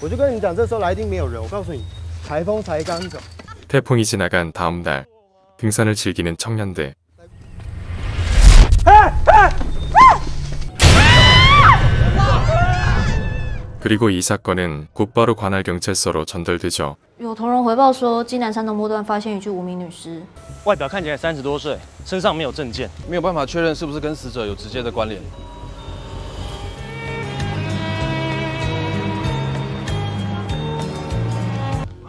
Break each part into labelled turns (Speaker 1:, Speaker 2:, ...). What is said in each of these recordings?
Speaker 1: 我就跟你讲，这时候来一定没有人。我告诉你，台风才刚走。
Speaker 2: 태풍이 지나간 다음 날 등산을 즐기는 청년들. 그리고 이 사건은 곧바로 관할 경찰서로 전달되죠.
Speaker 3: 有同仁回报说，基南山东坡段发现一具无名女尸，
Speaker 4: 外表看起来三十多岁，身上没有证件，
Speaker 5: 没有办法确认是不是跟死者有直接的关联。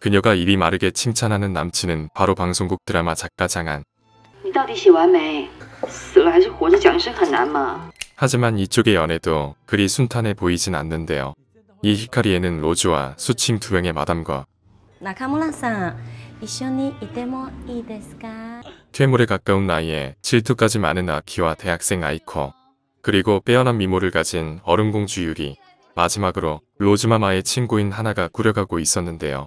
Speaker 2: 그녀가 입이 마르게 칭찬하는 남친은 바로 방송국 드라마 작가
Speaker 6: 장안.
Speaker 2: 하지만 이쪽의 연애도 그리 순탄해 보이진 않는데요. 이 히카리에는 로즈와 수칭 두 명의 마담과 퇴물에 가까운 나이에 질투까지 많은 아키와 대학생 아이코 그리고 빼어난 미모를 가진 얼음공주 유리 마지막으로 로즈마마의 친구인 하나가 꾸려가고 있었는데요.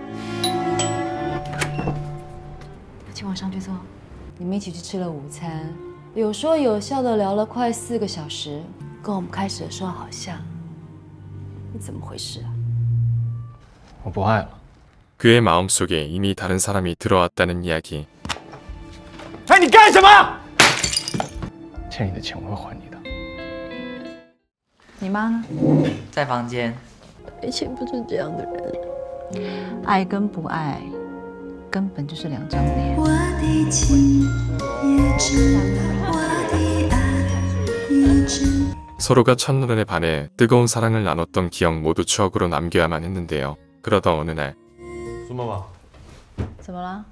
Speaker 7: 我上去坐。你们一起去吃了午餐，有说有笑的聊了快四个小时，跟我们开始的时候好像。你怎么回事啊？
Speaker 5: 我不爱了。
Speaker 2: 그의 마음속에 이미 다른 사람이 들어왔다는 이야기.
Speaker 8: 哎，你干什么？
Speaker 5: 欠你的钱我会还你的。
Speaker 9: 你妈呢？
Speaker 10: 在房间。
Speaker 7: 以前不是这样的人。
Speaker 9: 爱跟不爱，根本就是两张脸。
Speaker 11: 我的情也知，我的爱也知。
Speaker 2: 서로가 첫눈에 반해 뜨거운 사랑을 나눴던 기억 모두 추억으로 남겨야만 했는데요. 그러던 어느 날
Speaker 12: 苏妈妈，
Speaker 9: 怎么了？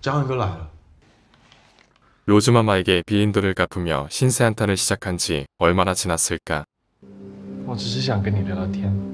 Speaker 12: 江汉哥来了。
Speaker 2: 로즈마마에게 빌린 돈을 갚으며 신세 한탄을 시작한 지 얼마나 지났을까.
Speaker 5: 我只是想跟你聊聊天。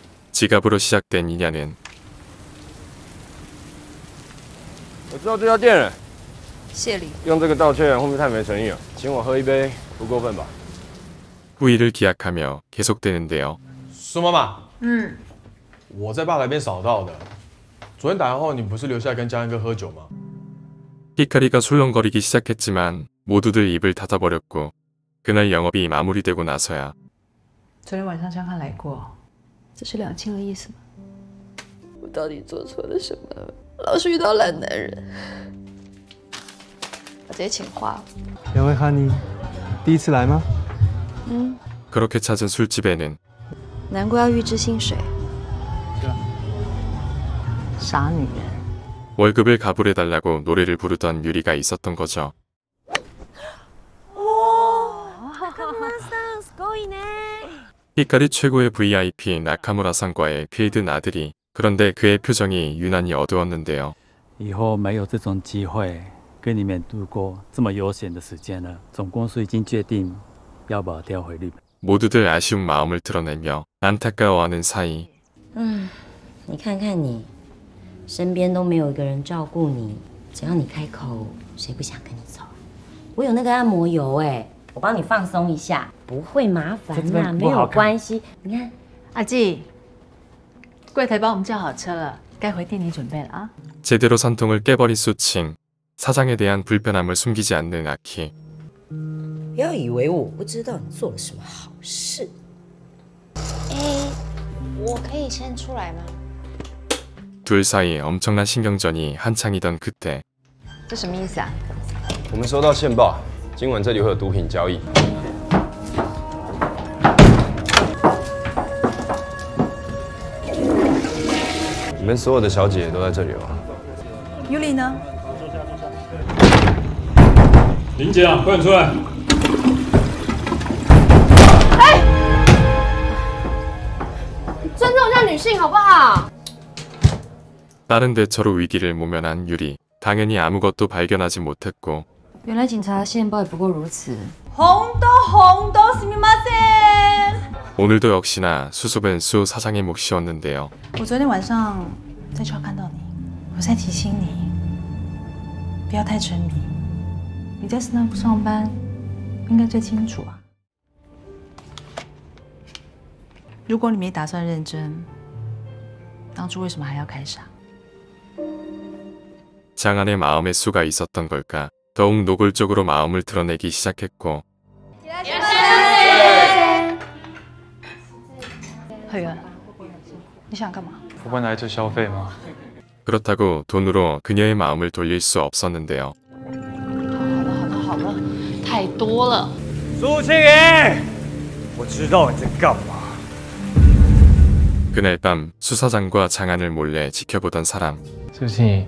Speaker 2: 지갑으로 시작된 인연은
Speaker 5: 我知道这家店了，
Speaker 7: 谢礼。
Speaker 5: 用这个道歉会不会太没诚意了？请我喝一杯，不过分吧？
Speaker 2: 후일을 기약하며 계속되는데요.
Speaker 12: 苏妈妈，
Speaker 9: 嗯，
Speaker 12: 我在吧台边扫到的。昨天打完后，你不是留下来跟江汉哥喝酒吗？
Speaker 2: 히카리가 술렁거리기 시작했지만 모두들 입을 닫아버렸고 그날 영업이 마무리되고 나서야
Speaker 9: 昨天晚上江汉来过，
Speaker 7: 这是两清的意思吗？我到底做错了什么？老是遇到烂男人。我直接请话。
Speaker 1: 两位哈尼，第一次来吗？
Speaker 7: 嗯，
Speaker 2: 그렇게 찾은 술집에는
Speaker 7: 难怪要预支薪水。
Speaker 9: 傻女人。
Speaker 2: 월급을 가불해달라고 노래를 부르던 유리가 있었던 거죠. 히카리 최고의 VIP 나카무라상과의 필드 나들이 그런데 그의 표정이 유난히 어두웠는데요.
Speaker 13: 以后没有这种机会跟你们度过这么悠闲的时间了。总公司已经决定要把我调回日本。
Speaker 2: 모두들 아쉬운 마음을 드러내며 안타까워하는 사이
Speaker 14: 嗯，你看看你，身边都没有一个人照顾你，只要你开口，谁不想跟你走？我有那个按摩油哎， 我帮你放松一下，不会麻烦
Speaker 15: 在这边
Speaker 14: 啦，没有
Speaker 15: 不好看
Speaker 14: 关系。你看，
Speaker 15: 阿纪，柜台帮我们叫好车了，该回店里准备了啊。
Speaker 2: 제대로 산통을 깨버린 수칭 사장에 대한 불편함을 숨기지 않는 아키
Speaker 16: 不要以为我不知道你做了什么好事。
Speaker 14: 哎，我可以先出来吗？
Speaker 2: 둘 사이 엄청난 신경전이 한창이던 그때
Speaker 15: 这什么意思啊？
Speaker 5: 我们收到线报， 今晚这里会有毒品交易。你们所有的小姐都在这里哦。
Speaker 9: 尤里呢？
Speaker 8: 林姐啊，快点出来！
Speaker 7: 尊重一下女性好不好？
Speaker 2: 다른 대처로 위기를 모면한 유리 당연히 아무것도 발견하지 못했고
Speaker 7: 原来警察线报也不过如此。
Speaker 9: 红豆红豆すみません。
Speaker 2: 오늘도 역시나 수습은 수 사장의 몫이었는데요.
Speaker 9: 我昨天晚上在车看到你，我在提醒你，不要太沉迷。你在斯坦福上班，应该最清楚啊。如果你没打算认真，当初为什么还要开傻？
Speaker 2: 장안의 마음의 수가 있었던 걸까 더욱 노골적으로 마음을 드러내기 시작했고 그렇다고 돈으로 그녀의 마음을 돌릴 수 없었는데요. 그날 밤 수사장과 장안을 몰래 지켜보던 사람.
Speaker 17: 수진.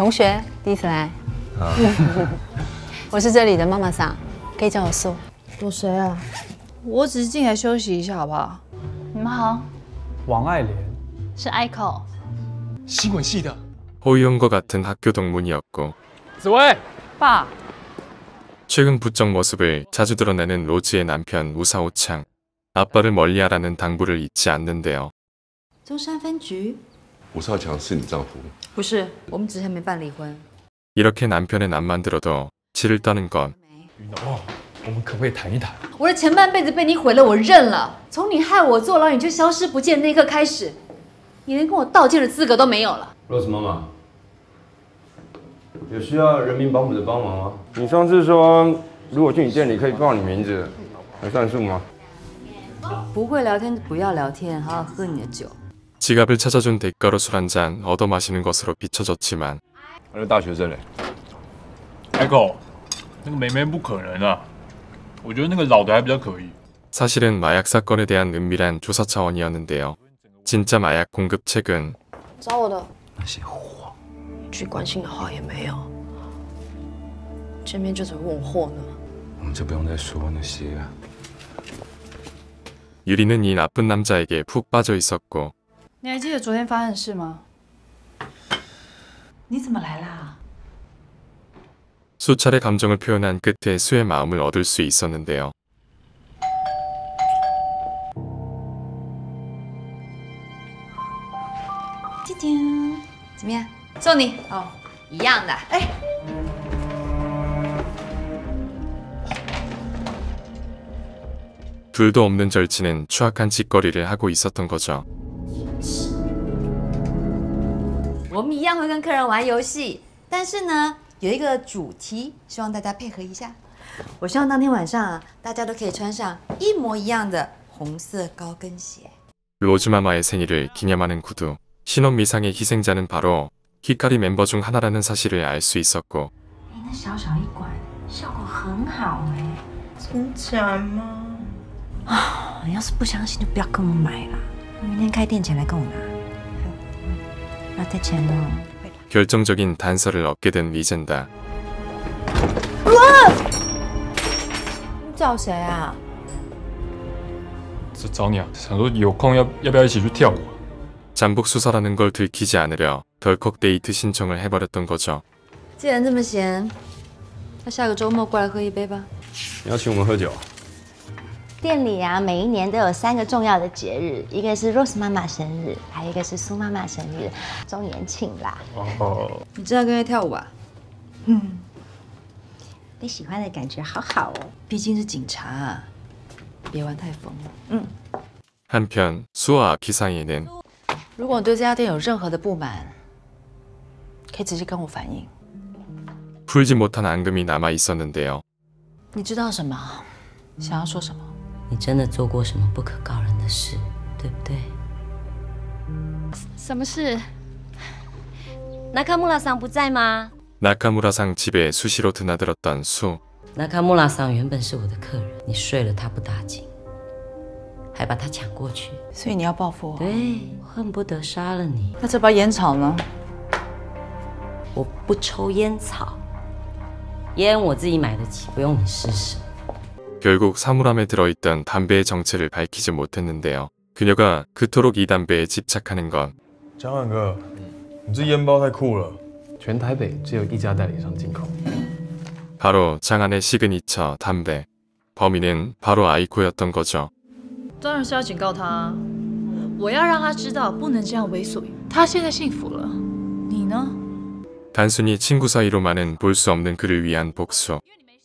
Speaker 7: 同学，第一次来。我是这里的妈妈桑，可以叫我素。
Speaker 9: 有谁啊？我只是进来休息一下，好不好？
Speaker 7: 你们好，
Speaker 17: 王爱莲，
Speaker 7: 是 Ico。
Speaker 5: 新闻系的。
Speaker 2: 호이언과 같은 학교 동문이었고
Speaker 17: 紫薇，
Speaker 9: 爸，
Speaker 2: 최근 부쩍 모습을 자주 드러내는 로즈의 남편 우사오창 아빠를 멀리하라는 당부를 잊지 않는데요.
Speaker 7: 中山分局？
Speaker 18: 吴少强是你丈夫？
Speaker 7: 不是，我们只是还没办离婚。
Speaker 2: 이렇게 남편의 남만 들어도 치를 떠는 건
Speaker 17: 哦，我们可不可以谈一谈？
Speaker 7: 我的前半辈子被你毁了，我认了。从你害我坐牢，你就消失不见的那一刻开始，你连跟我道歉的资格都没有了。
Speaker 5: Rose 妈妈，有需要人民保姆的帮忙吗？你上次说如果去你店里可以报你名字，还算数吗？
Speaker 7: 不会聊天就不要聊天，好好喝你的酒。
Speaker 2: 지갑을 찾아준 대가로 술 한 잔 얻어 마시는 것으로 비춰졌지만
Speaker 5: 还有大学生嘞。
Speaker 19: 海口，那个梅梅不可能啊，我觉得那个老的还比较可以。
Speaker 2: 사실은 마약 사건에 대한 은밀한 조사 차원이었는데요. 진짜 마약 공급책은
Speaker 20: 找我的
Speaker 5: 那些货，
Speaker 20: 一句关心的话也没有，见面就只会问我货呢。
Speaker 5: 我们就不用再说那些啊。
Speaker 2: 유리는 이 나쁜 남자에게 푹 빠져 있었고
Speaker 9: 你还记得昨天发生的事吗？你怎么来啦？
Speaker 2: 수차례 감정을 표현한 끝에 수의 마음을 얻을 수 있었는데요.
Speaker 7: 叮叮，怎么样？送你哦，一样的。哎，
Speaker 2: 둘도 없는 절친은 추악한 짓거리를 하고 있었던 거죠.
Speaker 7: 我们一样会跟客人玩游戏，但是呢，有一个主题，希望大家配合一下。 我希望当天晚上啊，大家都可以穿上一模一样的红色高跟鞋。
Speaker 2: 로즈마마의 생일을 기념하는 구두. 신혼 미상의 희생자는 바로 히카리 멤버 중 하나라는 사실을 알 수 있었고
Speaker 16: 你那小小一管，效果很好哎、
Speaker 21: 真假吗？
Speaker 16: 啊，你要是不相信就不要跟我买了，明天开店前来跟我拿。 要带钱哦。
Speaker 2: 결정적인 단서를 얻게 된 리젠다.
Speaker 7: 你找谁啊？
Speaker 19: 是找你啊，想说有空要要不要一起去跳舞啊？
Speaker 2: 잠복 수사라는 걸 들키지 않으려 덜컥 데이트 신청을 해버렸던 거죠.
Speaker 7: 既然这么闲，那下个周末过来喝一杯吧。
Speaker 22: 你要请我们喝酒？
Speaker 23: 店里啊，每一年都有三个重要的节日，一个是 Rose 妈妈生日，还有一个是苏妈妈生日，周年庆啦。
Speaker 19: 哦，
Speaker 7: 你知道跟他跳舞啊？
Speaker 23: 嗯，被喜欢的感觉好好哦。
Speaker 7: 毕竟是警察啊，别玩太疯了。嗯，
Speaker 2: 한편 수아 아키 사이에는
Speaker 16: 如果你对这家店有任何的不满，可以直接跟我反映。
Speaker 2: 풀지 못한 앙금이 남아 있었는데요.
Speaker 16: 你知道什么？想要说什么？
Speaker 14: 你真的做过什么不可告人的事，对不对？
Speaker 23: 什么事？
Speaker 14: 那卡穆拉桑不在吗？
Speaker 2: 나카무라상 집에 수시로 드나들었던 수.
Speaker 14: 那卡穆拉桑原本是我的客人，你睡了他不打紧，还把他抢过去，
Speaker 16: 所以你要报复我？
Speaker 14: 对，恨不得杀了你。
Speaker 16: 那这包烟草呢？
Speaker 14: 我不抽烟草，烟我自己买得起，不用你施舍。
Speaker 2: 결국 사물함에 들어있던 담배의 정체를 밝히지 못했는데요. 그녀가 그토록 이 담배에 집착하는 건
Speaker 5: 江汉哥，你这烟包太酷了。
Speaker 13: 全台北只有一家代理商进口。
Speaker 2: 바로 장안의 시그니처 담배. 범인은 바로 아이코였던 거죠.
Speaker 24: 当然是要警告他，我要让他知道不能这样为所欲为。他现在幸福了，你呢？
Speaker 2: 단순히 친구 사이로만은 볼 수 없는 그를 위한 복수.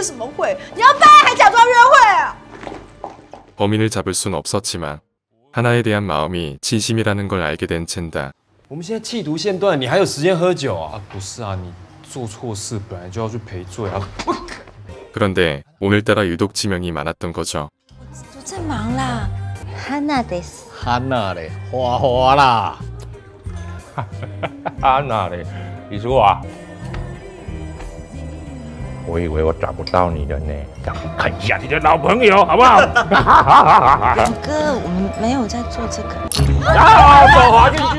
Speaker 23: 不要啦！约什么会？你要掰还假装约会啊？
Speaker 2: 범인을 잡을 순 없었지만 하나에 대한 마음이 진심이라는 걸 알게 된 첸다.
Speaker 5: 我们现在气毒线断，你还有时间喝酒啊？
Speaker 19: 啊，不是啊，你做错事本来就要去赔罪啊。
Speaker 2: 그런데 오늘따라 유독 지명이 많았던 거죠.
Speaker 16: 我在忙啦。
Speaker 23: 哈娜得死。
Speaker 5: 汉娜嘞，花花啦。
Speaker 25: 安娜嘞，你说啊？ 我以为我找不到你了呢，让你看一下你的老朋友，好不好？
Speaker 16: 哥，我们没有在做这个。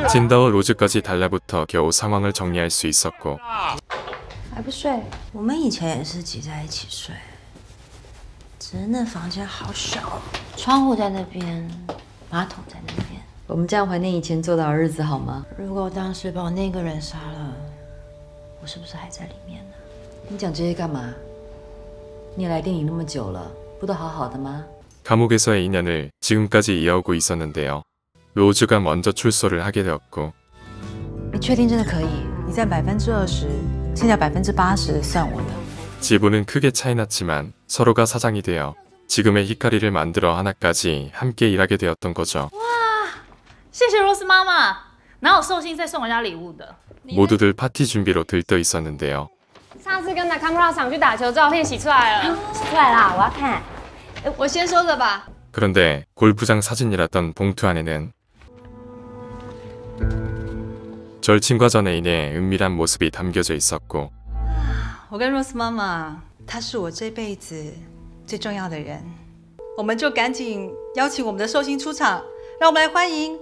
Speaker 2: 진다와 로즈까지 달라붙어 겨우 상황을 정리할 수 있었고
Speaker 16: 还不睡？我们以前也是挤在一起睡，只是那房间好小，窗户在那边，马桶在那边。
Speaker 7: 我们这样怀念以前做的好日子好吗？
Speaker 16: 如果当时把我那个人杀了，我是不是还在里面呢？
Speaker 7: 你讲这些干嘛？你也来店里那么久了，不都好好的吗？
Speaker 2: 감옥에서의 인연을 지금까지 이어오고 있었는데요. 로즈가 먼저 출소를 하게 되었고
Speaker 16: 你确定真的可以？你占百分之二十，剩下百分之八十算我的。
Speaker 2: 지분은 크게 차이났지만 서로가 사장이 되어 지금의 히카리를 만들어 하나까지 함께 일하게 되었던 거죠.
Speaker 24: 谢谢 Rose 妈妈，哪有寿星再送人家礼物的？
Speaker 2: 모두들 파티 준비로 들떠 있었는데요.
Speaker 26: 上次跟那卡姆拉厂去打球，照片洗出来了。
Speaker 23: 洗出来啦，我要看。
Speaker 26: 我先说着吧。
Speaker 2: 그런데 골프장 사진이랐던 봉투 안에는 절친과 전애인의 은밀한 모습이 담겨져 있었고
Speaker 16: 我跟 Rose 妈妈，她是我这辈子最重要的人，我们就赶紧邀请我们的寿星出场，让我们来欢迎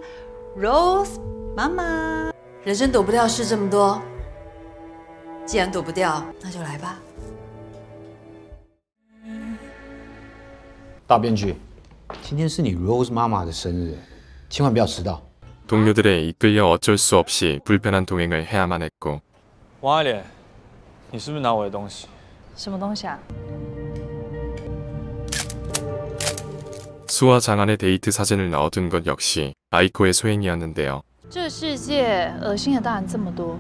Speaker 16: Rose 妈妈。
Speaker 7: 人生躲不掉事这么多， 既然躲不掉，那就来吧。
Speaker 27: 大编剧，今天是你 Rose 妈妈的生日，千万不要迟到。
Speaker 2: 동료들에 이끌려 어쩔 수 없이 불편한 동행을 해야만 했고
Speaker 28: 王爱莲，你是不是拿我的东西？
Speaker 16: 什么东西啊？
Speaker 2: 수와 장안의 데이트 사진을 넣어둔 것 역시 아이코의 소행이었는데요.
Speaker 24: 这世界恶心的大人这么多，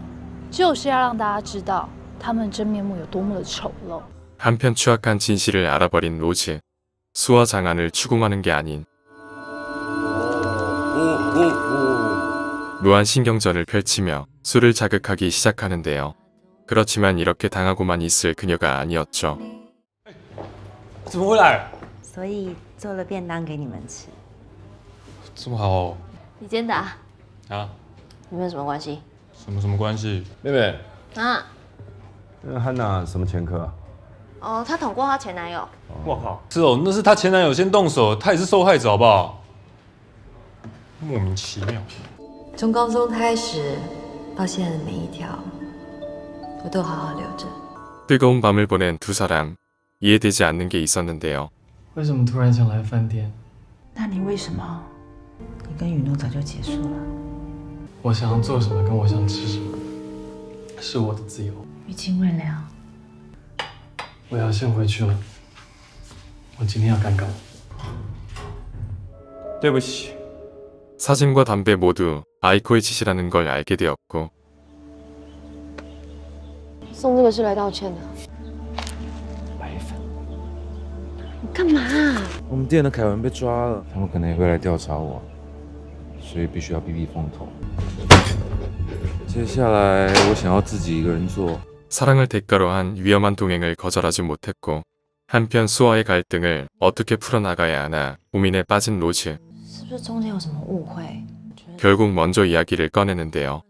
Speaker 24: 就是要让大家知道他们真面目有多么的丑陋。
Speaker 2: 한편 추악한 진실을 알아버린 로즈. 수와 장안을 추궁하는 게 아닌 무한 신경전을 펼치며 술을 자극하기 시작하는데요. 그렇지만 이렇게 당하고만 있을 그녀가 아니었죠.
Speaker 19: 怎么回来？
Speaker 16: 所以做了便当给你们吃。
Speaker 19: 这么好哦
Speaker 29: 你煎的啊？
Speaker 19: 啊？
Speaker 29: 你们有什么关系？
Speaker 19: 什么什么关系？妹妹，
Speaker 29: 啊？
Speaker 5: 那汉娜什么前科啊？
Speaker 29: 哦，她捅过她前男友。
Speaker 19: 我靠！是哦，那是她前男友先动手，她也是受害者，好不好？莫名其妙。
Speaker 7: 从高中开始到现在的每一条，我都好好留着。
Speaker 2: 뜨거운 밤을 보낸 두 사람. 이해되지 않는 게 있었는데요.
Speaker 13: 为什么突然想来饭店？
Speaker 7: 那你为什么？你跟雨诺早就结束了。
Speaker 13: 我想要做什么，跟我想吃什么，是我的自由。
Speaker 7: 于清未了，
Speaker 13: 我要先回去了，我今天要赶稿。
Speaker 5: 对不起，
Speaker 2: 사진과 담배 모두 아이코의 짓이라는 걸 알게 되었고
Speaker 3: 送这个是来道歉的。你干嘛、
Speaker 18: 我们店的凯文被抓了，他们可能也会来调查我，所以必须要避避风头。 接下来，我想要自己一个人做。
Speaker 2: 사랑을 대가로 한 위험한 동행을 거절하지 못했고 한편 수와의 갈등을 어떻게 풀어나가야 하나 고민에 빠진 로즈
Speaker 7: 是不是中间有什么误会？
Speaker 2: 결국 먼저 이야기를 꺼내는데요.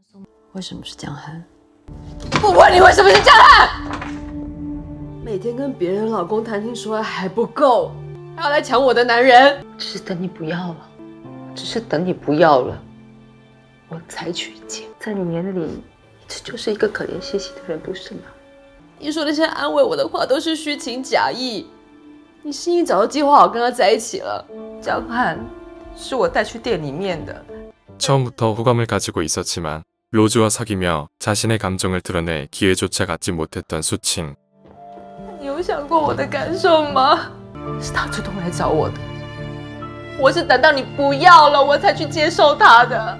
Speaker 3: 我的男人。只是等你不要了，只是等你不要了，我才娶姐。在你眼里，这就是一个可怜兮兮的人，不是吗？你说那些安慰我的话都是虚情假意，你心里早就计划好跟他在一起了。江汉是我带去店里面的，
Speaker 2: 처음부터 호감을 가지고 있었지만 로즈와 사귀며 자신의 감정을 드러낼 기회조차 갖지 못했던 수칭.
Speaker 3: 你有想过我的感受吗？是他主动来找我的，我是等到你不要了，我才去接受他的。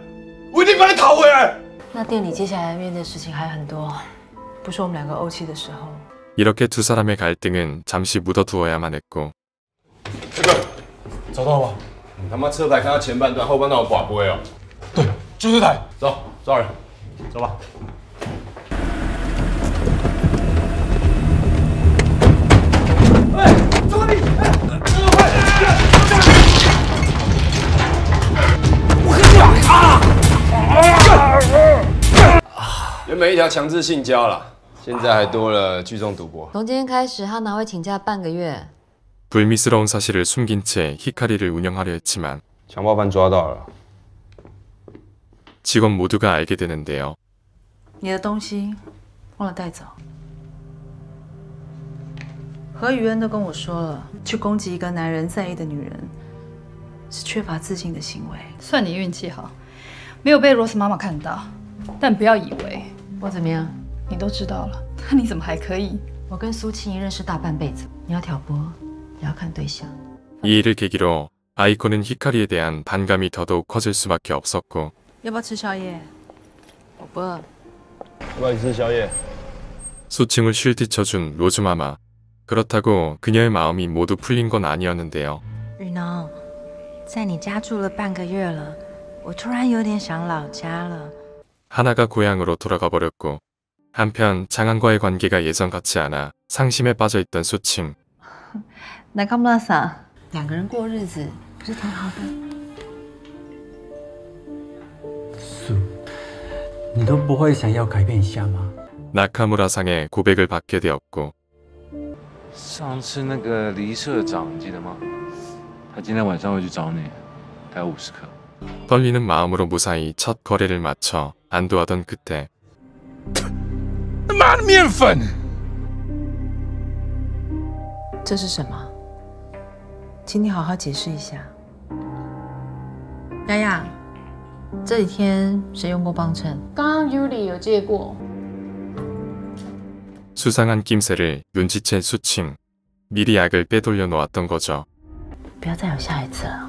Speaker 19: 我一定把他讨回来。
Speaker 7: 那店里接下来面对的事情还很多，不是我们两个怄气的时候。
Speaker 2: 이렇게 두 사람의 갈등은 잠시 묻어두어야만 했고
Speaker 19: 找到了吗？
Speaker 5: 你他妈车牌看到前半段，后半段我寡不会哦。
Speaker 19: 对，就这台。
Speaker 5: 走，抓人，
Speaker 19: 走吧。
Speaker 5: 原本一条强制性交了，现在还多了聚众赌博。
Speaker 7: 从今天开始，他拿会请假半个月。
Speaker 2: 불미스러운 사실을 숨긴 채 히카리를 운영하려 했지만
Speaker 5: 强暴犯抓到了，
Speaker 2: 직원 모두가 알게 되는데요.
Speaker 9: 你的东西忘了带走。何雨恩都跟我说了，去攻击一个男人在意的女人是缺乏自信的行为。
Speaker 24: 算你运气好， 没有被 Rose 妈妈看到。但不要以为
Speaker 7: 我怎么样？
Speaker 24: 你都知道了，那你怎么还可以？
Speaker 7: 我跟苏庆怡认识大半辈子，你要挑拨，也要看对象。
Speaker 2: 이 일을 계기로 아이코는 히카리에 대한 반감이 더더욱 커질 수밖에 없었고
Speaker 9: 要不要吃宵夜？
Speaker 7: 我不饿。
Speaker 5: 要不要一起吃宵夜？
Speaker 2: 수칭을 쉴 뒤쳐준 로즈마마. 그렇다고 그녀의 마음이 모두 풀린 건 아니었는데요.
Speaker 16: 雨农，在你家住了半个月了， 我突然有点想老家了。
Speaker 2: 하나가 고향으로 돌아가 버렸고 한편 장안과의 관계가 예전 같지 않아 상심에 빠져있던 수칭.
Speaker 9: 南康布拉萨，
Speaker 7: 两个人过日子不是挺好的？
Speaker 30: 你都不会想要改变一下吗？
Speaker 2: 나카무라상의 고백을 받게 되었고
Speaker 18: 上次那个黎社长，你记得吗？ 他今天晚上会去找你，还有五十克。
Speaker 2: 떨리는 마음으로 무사히 첫 거래를 마쳐 안도하던 그때
Speaker 31: 他妈的面粉！
Speaker 9: 这是什么？请你好好解释一下。
Speaker 32: 丫丫，这几天谁用过磅秤？
Speaker 33: 刚刚 Yuli 有借过，
Speaker 2: 수상한 낌새를 눈치챈 수칭. 미리 약을 빼돌려 놓았던 거죠.
Speaker 32: 不要再有下一次了，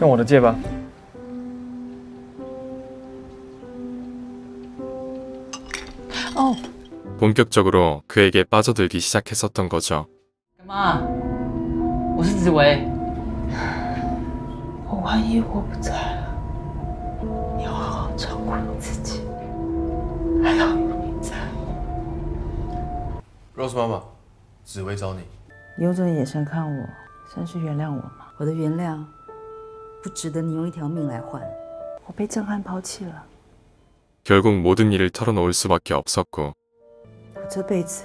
Speaker 13: 用我的借吧。
Speaker 9: 哦，
Speaker 2: 본격적으로 그에게 빠져들기 시작했었던 거죠.
Speaker 32: 干嘛？我是紫薇。
Speaker 9: 我万一我不在了，你要好好照顾你自己。还好你在。
Speaker 34: Rose 妈妈，紫薇找你。
Speaker 9: 用这种眼神看我，算是原谅我吗？
Speaker 7: 我的原谅 不值得你用一条命来换。
Speaker 9: 我被震撼抛弃了，
Speaker 2: 결국 모든 일을 털어놓을 수밖에 없었고
Speaker 9: 我这辈子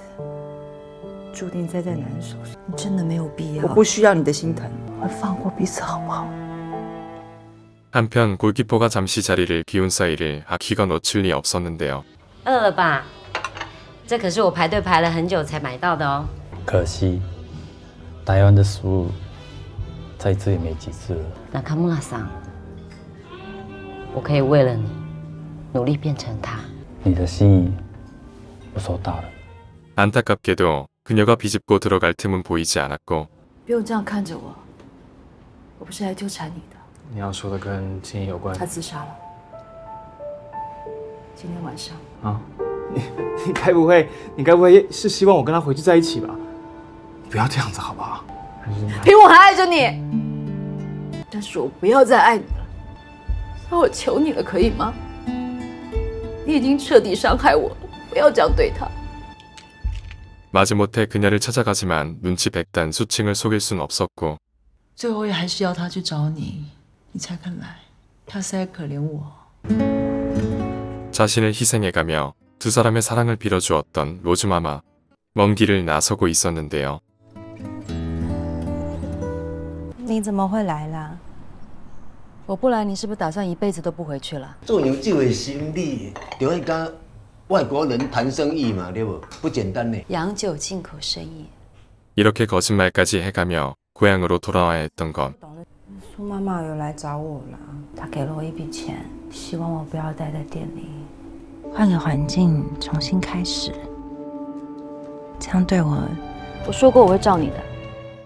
Speaker 9: 注定栽在男人手上。
Speaker 7: 你真的没有必要。
Speaker 9: 我不需要你的心疼，我们放过彼此好不好？
Speaker 2: 한편 골키퍼가 잠시 자리를 비운 사이를 아키가 놓칠 리 없었는데요.
Speaker 14: 饿了吧？这可是我排队排了很久才买到的哦。
Speaker 35: 可惜，台湾的食物 再吃也没几次了。
Speaker 14: 那卡穆拉桑，我可以为了你努力变成他。
Speaker 35: 你的心意我收到了。
Speaker 2: 안타깝게도 그녀가 비집고 들어갈 틈은 보이지 않았고
Speaker 7: 不用这样看着我，我不是来纠缠你的。
Speaker 13: 你要说的跟金有关
Speaker 7: 他自杀了，今天晚上。
Speaker 36: 啊，你你该不会你该不会是希望我跟他回去在一起吧？你不要这样子好不好？
Speaker 7: 凭我还爱着你，但是我不要再爱你了。那我求你了，可以吗？你已经彻底伤害我了，不要这样对他。
Speaker 2: 마지못해 그녀를 찾아가지만 눈치 백단 수칭을 속일 순 없었고
Speaker 9: 最后也还是要他去找你，你才肯来。他实在可怜我。
Speaker 2: 자신을 희생해가며 두 사람의 사랑을 빌어주었던 로즈마마 먼 길을 나서고 있었는데요.
Speaker 7: 你怎么会来啦？我不来，你是不是打算一辈子都不回去了？
Speaker 37: 做牛这个心理，就会跟外国人谈生意嘛，对不？不简单呢。
Speaker 7: 洋酒进口生意，
Speaker 2: 이렇게 거짓말까지 해가며 고향으로 돌아와야 했던 것.
Speaker 9: 苏妈妈有来找我了，她给了我一笔钱，希望我不要待在店里，换个环境，重新开始。这样对我，
Speaker 7: 我说过我会照你的。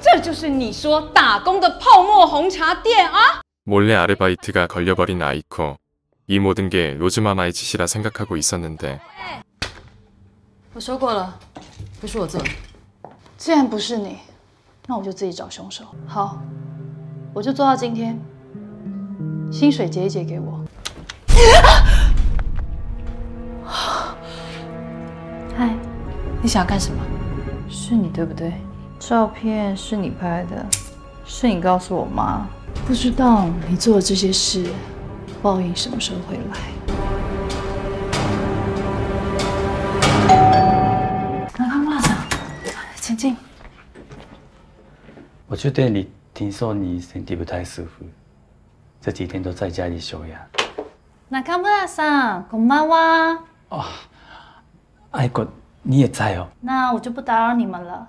Speaker 3: 这就是你说打工的泡沫红茶店啊！
Speaker 2: 몰래 아르바이트가 걸려버린 아이코. 이 모든 게 로즈마마의 짓이라 생각하고 있었는데
Speaker 7: 我说过了，不是我做的。
Speaker 33: 既然不是你，那我就自己找凶手。好，我就做到今天，薪水结一结给我。嗨，
Speaker 9: 你想干什么？
Speaker 33: 是你对不对？ 照片是你拍的，是你告诉我妈，
Speaker 24: 不知道你做的这些事，报应什么时候会来？
Speaker 38: 南康爸长，请进。
Speaker 13: 我去店里听说你身体不太舒服，这几天都在家里休养。
Speaker 24: 那康巴桑，こんばんは。
Speaker 13: 爱国，你也在哦。
Speaker 24: 那我就不打扰你们了。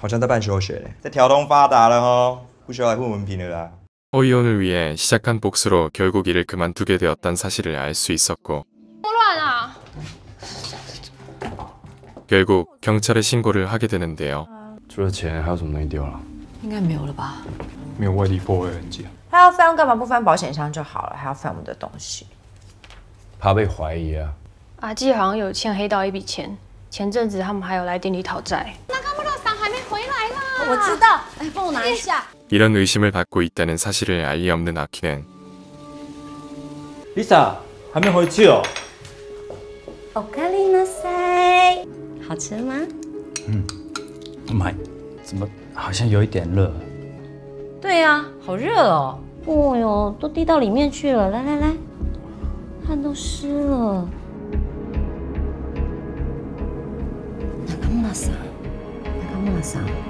Speaker 39: 好像在办休学嘞，在调东发达了哦，不需要来混文凭了啦。
Speaker 2: 호이온을 위해 시작한 복수로 결국 일을 그만두게 되었다는 사실을 알 수 있었고
Speaker 26: 乱啊！
Speaker 2: 결국 경찰에 신고를 하게 되는데요.
Speaker 5: 除了钱，还有什么东西丢了？
Speaker 38: 应该没有了吧？
Speaker 5: 没有外力破坏痕迹，
Speaker 16: 他要翻干嘛不翻保险箱就好了，还要翻我们的东西？
Speaker 5: 怕被怀疑啊。
Speaker 26: 阿纪好像有欠黑道一笔钱，前阵子他们还有来店里讨债。
Speaker 14: 我知道，哎，帮我拿一下。
Speaker 2: 이런 의심을 받고 있다는 사실을 알리 없는 아키는
Speaker 12: Lisa 还没回去哦。
Speaker 14: おかえりなさい。好吃吗？
Speaker 13: 嗯，妈，怎么好像有一点热？
Speaker 14: 对呀、好热哦。哦哟，都滴到里面去了。来来来，汗都湿了。中村さん，中村さん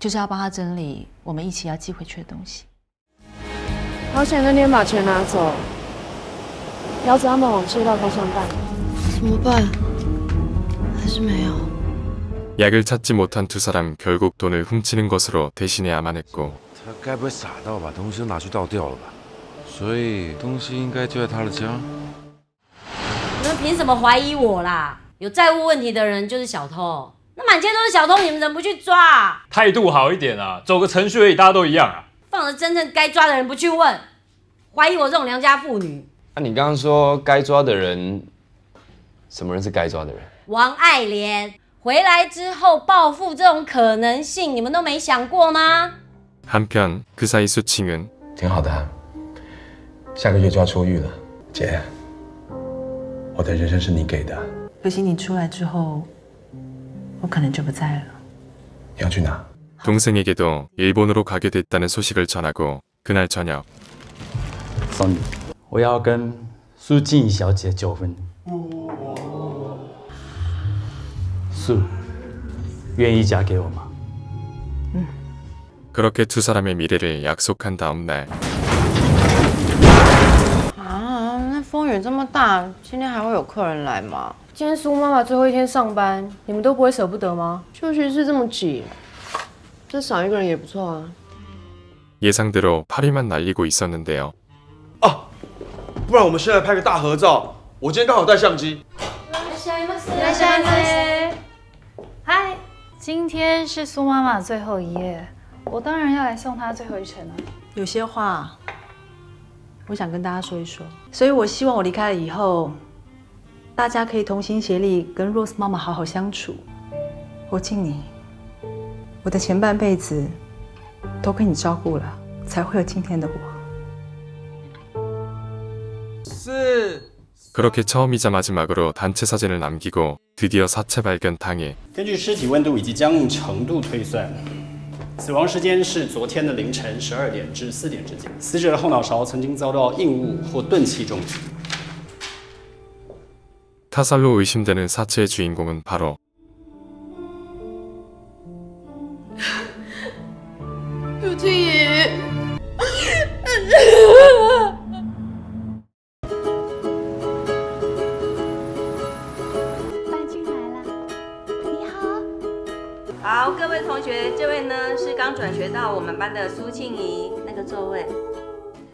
Speaker 9: 就是要帮他整理我们一起要寄回去的东西。
Speaker 20: 好险那天把钱拿走，姚子他们往街道方向办。
Speaker 26: 怎么办？还是没有。
Speaker 2: 약을 찾지 못한 두 사람 결국 돈을 훔치는 것으로 대신해야만 했고
Speaker 18: 他该不会傻到把东西都拿去倒掉了吧？所以东西应该就在他的家。
Speaker 14: 你们凭什么怀疑我啦？有债务问题的人就是小偷， 那满街都是小偷，你们怎么不去抓？
Speaker 19: 态度好一点啊，走个程序而已，大家都一样啊。
Speaker 14: 放着真正该抓的人不去问，怀疑我这种良家妇女。
Speaker 5: 那、你刚刚说该抓的人，什么人是该抓的人？
Speaker 14: 王爱莲回来之后报复这种可能性，你们都没想过吗？
Speaker 2: 한편 그 사이 수칭은
Speaker 40: 挺好的，下个月就要出狱了，姐，我的人生是你给的，
Speaker 9: 可惜你出来之后， 我可能就不在了。
Speaker 40: 你要去哪？
Speaker 2: 동생에게도 일본으로 가게 됐다는 소식을 전하고 그날 저녁
Speaker 13: Sonny，我要跟苏静怡小姐求婚。苏，愿意嫁给我吗？
Speaker 2: 그렇게 두 사람의 미래를 약속한 다음 날
Speaker 20: 啊，那风雨这么大，今天还会有客人来吗？ 今天苏妈妈最后一天上班，你们都不会舍不得吗？休息室这么挤，这少一个人也不错啊。
Speaker 2: 예상대로 파리만 날리고 있었는데요.
Speaker 12: 不然我们现在拍个大合照。我今天刚好带相机。
Speaker 24: いらっしゃいませ。嗨，今天是苏妈妈最后一夜，我当然要来送她最后一程了。
Speaker 9: 有些话，我想跟大家说一说。所以我希望我离开了以后， 大家可以同心协力，跟 Rose 妈妈好好相处。我敬你，我的前半辈子都被你照顾了，才会有今天的我。
Speaker 12: 是。
Speaker 2: 그렇게 처음이자 마지막으로 단체 사진을 남기고 드디어 사체 발견 당일
Speaker 41: 根据尸体温度以及僵硬程度推算，死亡时间是昨天的凌晨十二点至四点之间。死者的后脑勺曾经遭到硬物或钝器重击。
Speaker 2: 타살로 의심되는 사체의 주인공은 바로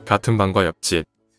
Speaker 2: 같은 방과 옆집.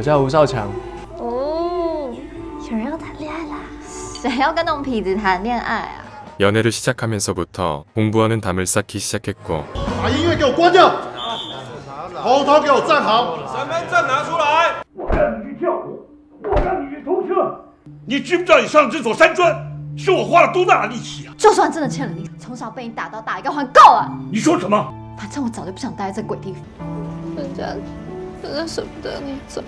Speaker 42: 我叫吴少强。
Speaker 16: 哦，有人要谈恋爱啦？谁要跟那种痞子谈恋爱啊？
Speaker 2: 연애를 시작하면서부터 공부하는 담을 쌓기 시작했고
Speaker 12: 把音乐给我关掉，统统给我站好。
Speaker 8: 身份证拿出来！我让你去跳舞，我让你去偷车，你知不知道你上这座山砖是我花了多大的力气啊？
Speaker 3: 就算真的欠了你，从小被你打到大，应该还够了。
Speaker 8: 你说什么？
Speaker 3: 反正我早就不想待在这鬼地方。人家真的舍不得你走。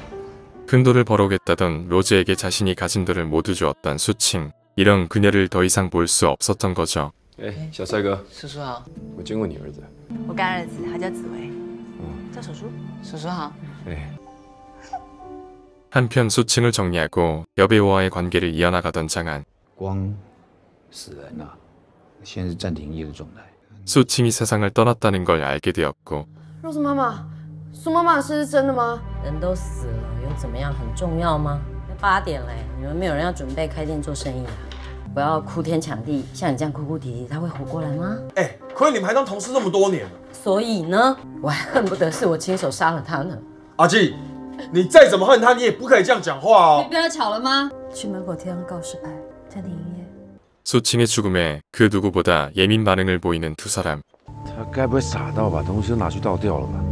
Speaker 2: 큰 돈을 벌어오겠다던 로즈에게 자신이 가진 돈을 모두 주었던 수칭. 이런 그녀를 더 이상 볼 수 없었던 거죠.
Speaker 5: 哎，小帅哥，
Speaker 10: 叔叔好，
Speaker 5: 我见过你儿子。
Speaker 43: 我干儿子，他叫紫薇，叫叔叔。
Speaker 10: 叔叔好。
Speaker 5: 哎，
Speaker 2: 한편 수칭을 정리하고 여배우와의 관계를 이어나가던 장안.
Speaker 17: 光死人了，现在是暂停业的状态。
Speaker 2: 수칭이 세상을 떠났다는 걸 알게 되었고
Speaker 20: 若是妈妈， 苏妈妈的事是真的吗？
Speaker 14: 人都死了，又怎么样？很重要吗？要八点嘞，你们没有人要准备开店做生意啊？不要哭天抢地，像你这样哭哭啼啼，他会活过来吗？
Speaker 8: 哎，亏你们还当同事那么多年了。
Speaker 14: 所以呢，我还恨不得是我亲手杀了他呢。
Speaker 8: 阿纪，你再怎么恨他，你也不可以这样讲话哦。
Speaker 20: 不要吵了吗？
Speaker 14: 去门口贴上告示牌，暂停营业。
Speaker 2: 수칭의 죽음에 그 누구보다 예민 반응을 보이는 두 사람.
Speaker 18: 他该不会傻到把东西都拿去倒掉了吧？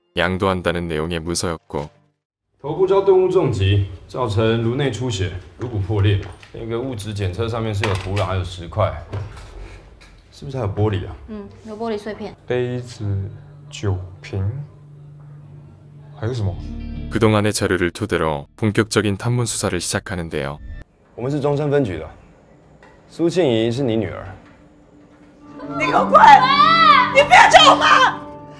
Speaker 2: 양도한다는 내용의 문서였고
Speaker 5: 头部遭钝物重击，造成颅内出血、颅骨破裂。那个物质检测上面是有土壤，还有石块，是不是还有玻璃啊？
Speaker 3: 嗯，有玻璃碎片。
Speaker 5: 杯子、酒瓶，还有什么？
Speaker 2: 그동안의 자료를 토대로 본격적인 탐문 수사를 시작하는데요.
Speaker 5: 我们是中山分局的，苏庆怡是你女儿。
Speaker 44: 你给我滚！你不要叫我妈！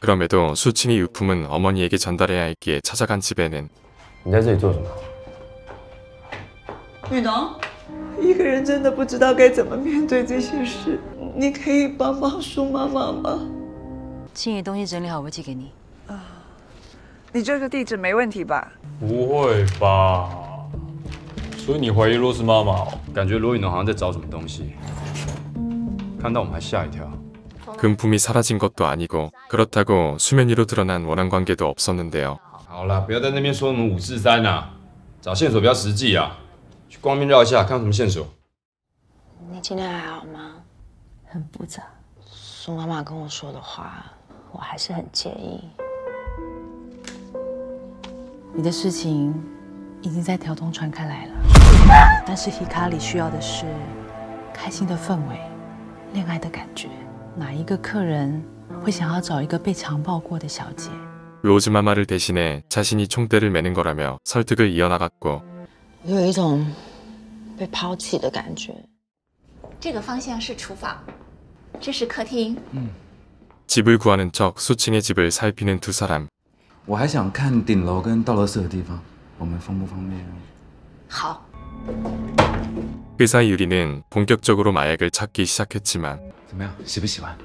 Speaker 2: 그럼에도 수칭이 유품은 어머니에게 전달해야 했기에 찾아간 집에는
Speaker 5: 你在这里做什么？
Speaker 44: 雨农，一个人真的不知道该怎么面对这些事，你可以帮帮苏妈妈吗？
Speaker 7: 庆怡东西整理好，我会寄给你。
Speaker 44: 你这个地址没问题吧？
Speaker 5: 不会吧？所以你怀疑洛斯妈妈哦？感觉罗雨农好像在找什么东西，看到我们还吓一跳。
Speaker 2: 금품이 사라진 것도 아니고 그렇다고 수면 위로 드러난 원한 관계도 없었는데요.
Speaker 5: 好了，不要在那边说我们五四三啊，找线索比较实际啊。去光明绕一下，看有什么线索。
Speaker 16: 你今天还好吗？
Speaker 7: 很复杂。
Speaker 16: 苏妈妈跟我说的话，我还是很介意。
Speaker 9: 你的事情已经在条东传开来了，但是希卡里需要的是开心的氛围、恋爱的感觉。 哪一个客人会想要找一个被强暴过的小姐？
Speaker 2: 로즈 마마를 대신해 자신이 총대를 매는 거라며 설득을 이어나갔고
Speaker 16: 我有一种被抛弃的感觉。
Speaker 3: 这个方向是厨房，这是客厅。
Speaker 2: 집을 구하는 척 수칭의 집을 살피는 두 사람.
Speaker 18: 我还想看顶楼跟倒垃圾的地方，我们方不方便？
Speaker 3: 好。
Speaker 2: 의사 유리는 본격적으로 마약을 찾기 시작했지만
Speaker 17: 怎么样，喜不喜欢？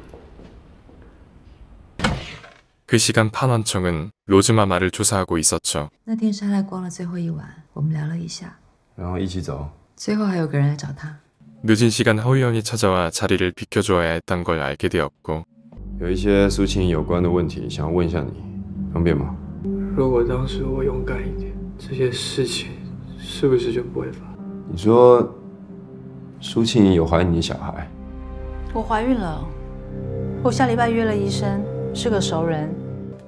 Speaker 2: 그 시간 판원청은 로즈마마를 조사하고 있었죠.
Speaker 7: 那天沙濑光了最后一晚，我们聊了一下，
Speaker 5: 然后一起走。
Speaker 7: 最后还有个人来找他。
Speaker 2: 늦은 시간 허유영이 찾아와 자리를 비켜줘야 했던 걸 알게 되었고
Speaker 5: 有一些苏庆有关的问题想要问一下你，方便吗？
Speaker 1: 如果当时我勇敢一点，这些事情是不是就不会发生？
Speaker 5: 你说 苏庆有怀你的小孩，
Speaker 16: 我怀孕了，我下礼拜约了医生，是个熟人。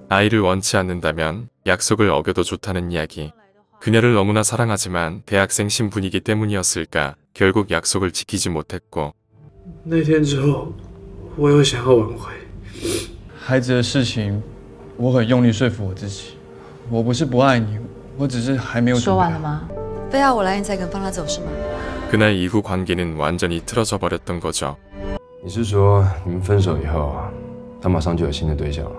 Speaker 2: 아이를 원치 않는다면 약속을 어겨도 좋다는 이야기. 그녀를 너무나 사랑하지만 대학생 신분이기 때문이었을까 결국 약속을 지키지 못했고
Speaker 1: 那天之后，我有想要挽回。孩子的事情，我很用力说服我自己。我不是不爱你，我只是还没有
Speaker 16: 说完了吗？
Speaker 7: 非要我来，你才肯放他走是吗？
Speaker 2: 그날 이후 관계는 완전히 틀어져 버렸던 거죠.
Speaker 5: 你是说你们分手以后，他马上就有新的对象了？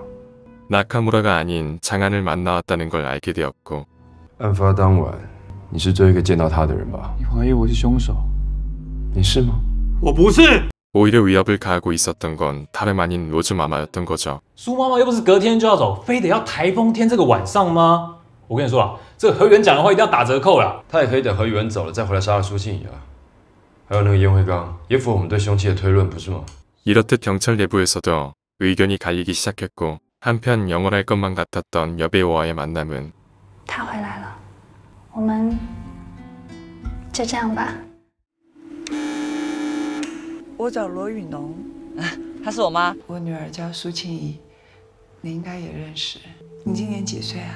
Speaker 2: 나카무라가 아닌 장안을 만나왔다는 걸 알게 되었고
Speaker 5: 案发当晚，你是最后一个见到他的人吧？
Speaker 1: 你怀疑我是凶手？
Speaker 5: 你是吗？
Speaker 8: 我不是。
Speaker 2: 오히려 위협을 가하고 있었던 건 다름 아닌 로즈마마였던 거죠.
Speaker 19: 苏妈妈又不是隔天就要走，非得要台风天这个晚上吗？ 我跟你说啊，这个河源讲的话一定要打折扣啦。
Speaker 5: 他也可以等何宇文走了再回来杀了苏庆怡啊。还有那个烟灰缸，也符合我们对凶器的推论，不是吗？
Speaker 2: 이렇듯 경찰 내부에서도 의견이 갈리기 시작했고 한편 영원할 것만 같았던 여배우와의 만남은
Speaker 24: 他回来了，我们就这样吧。
Speaker 44: 我找罗雨农，
Speaker 45: 她是我妈。
Speaker 44: 我女儿叫苏庆怡，你应该也认识。你今年几岁啊？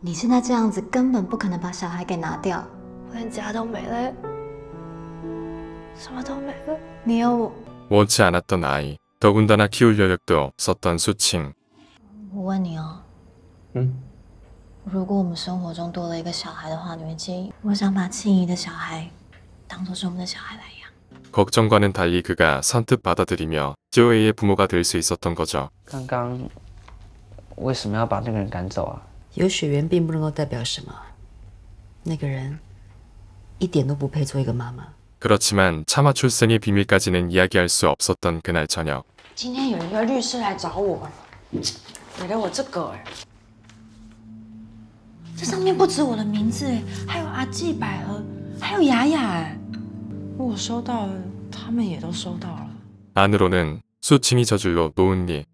Speaker 3: 你现在这样子根本不可能把小孩给拿掉。
Speaker 24: 我连家都没了，什么都没了。
Speaker 3: 你有我，
Speaker 2: 원치 않았던 아이, 더군다나 키울 여력도 없었던 수칭.
Speaker 3: 我问你哦，
Speaker 5: 嗯，
Speaker 3: 如果我们生活中多了一个小孩的话，你会介意？我想把庆怡的小孩当做是我们的小孩来养。
Speaker 2: 걱정과는 달리 그가 선뜻 받아들이며 조에이의 부모가 될 수 있었던 거죠.
Speaker 45: 刚刚为什么要把那个人赶走啊？
Speaker 7: 有血缘并不能够代表什么，那个人一点都不配做一个妈妈。
Speaker 2: 그렇지만 차마 출생의 비밀까지는 이야기할 수 없었던 그날 저녁
Speaker 16: 今天有一个律师来找我，给了我这个哎，这上面不止我的名字哎，还有阿纪百合，还有雅雅哎，我收到了，他们也都收到了。
Speaker 2: 안으로는 수칭이 저질러 놓은 일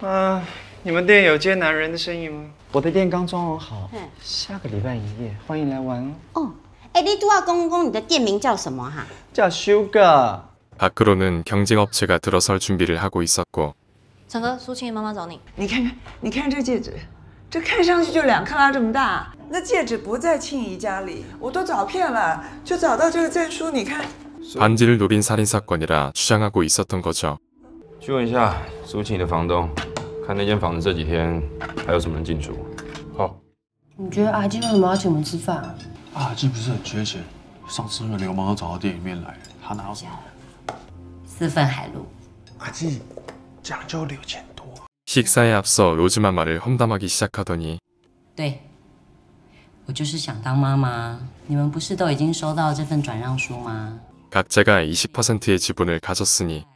Speaker 1: 啊， 你们店有接男人的生意吗？我的店刚装潢好，下个礼拜营业，欢迎来玩哦。
Speaker 14: 哦，哎，你都要公公，你的店名叫什么哈？
Speaker 1: 叫 Sugar。
Speaker 2: 밖으로는 경쟁업체가 들어설 준비를 하고 있었고
Speaker 3: 陈哥，苏庆怡妈妈找你。
Speaker 44: 你看看，你看这戒指，这看上去就两克拉这么大。那戒指不在庆怡家里，我都找遍了，就找到这个证书。你看，
Speaker 2: 반지를 노린 살인 사건이라 주장하고 있었던 거죠.
Speaker 5: 去问一下苏庆怡的房东， 看那间房子这几天还有什么人进出。好，
Speaker 20: 你觉得阿基为什么要请我们吃饭啊？
Speaker 46: 阿基不是很缺钱，上次那个流氓都找到店里面来，他哪有什么？
Speaker 14: 私奔海路。
Speaker 46: 阿基讲究留钱多。
Speaker 2: 식사에 앞서 로즈마마를 험담하기 시작하더니
Speaker 14: 对，我就是想当妈妈。你们不是都已经收到这份转让书吗？
Speaker 2: 각자가 20%의 지분을 가졌으니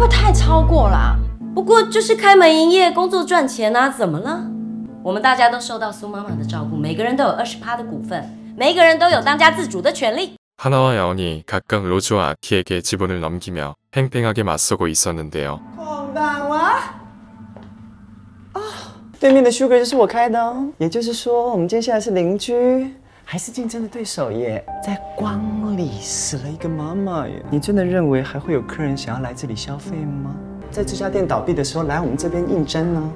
Speaker 7: 不会太超过啦？
Speaker 14: 不过就是开门营业，工作赚钱啊，怎么了？我们大家都受到苏妈妈的照顾，每个人都有二十趴的股份，每个人都有当家自主的权利。
Speaker 2: 하나와 야온이 각각 로즈와 아키에게 지분을 넘기며 팽팽하게 맞서고 있었는데요.
Speaker 1: 空大娃，哦，对面的 Sugar 就是我开的哦，也就是说，我们接下来是邻居， 还是竞争的对手耶，在光里死了一个妈妈耶。你真的认为还会有客人想要来这里消费吗？在这家店倒闭的时候来我们这边应征呢？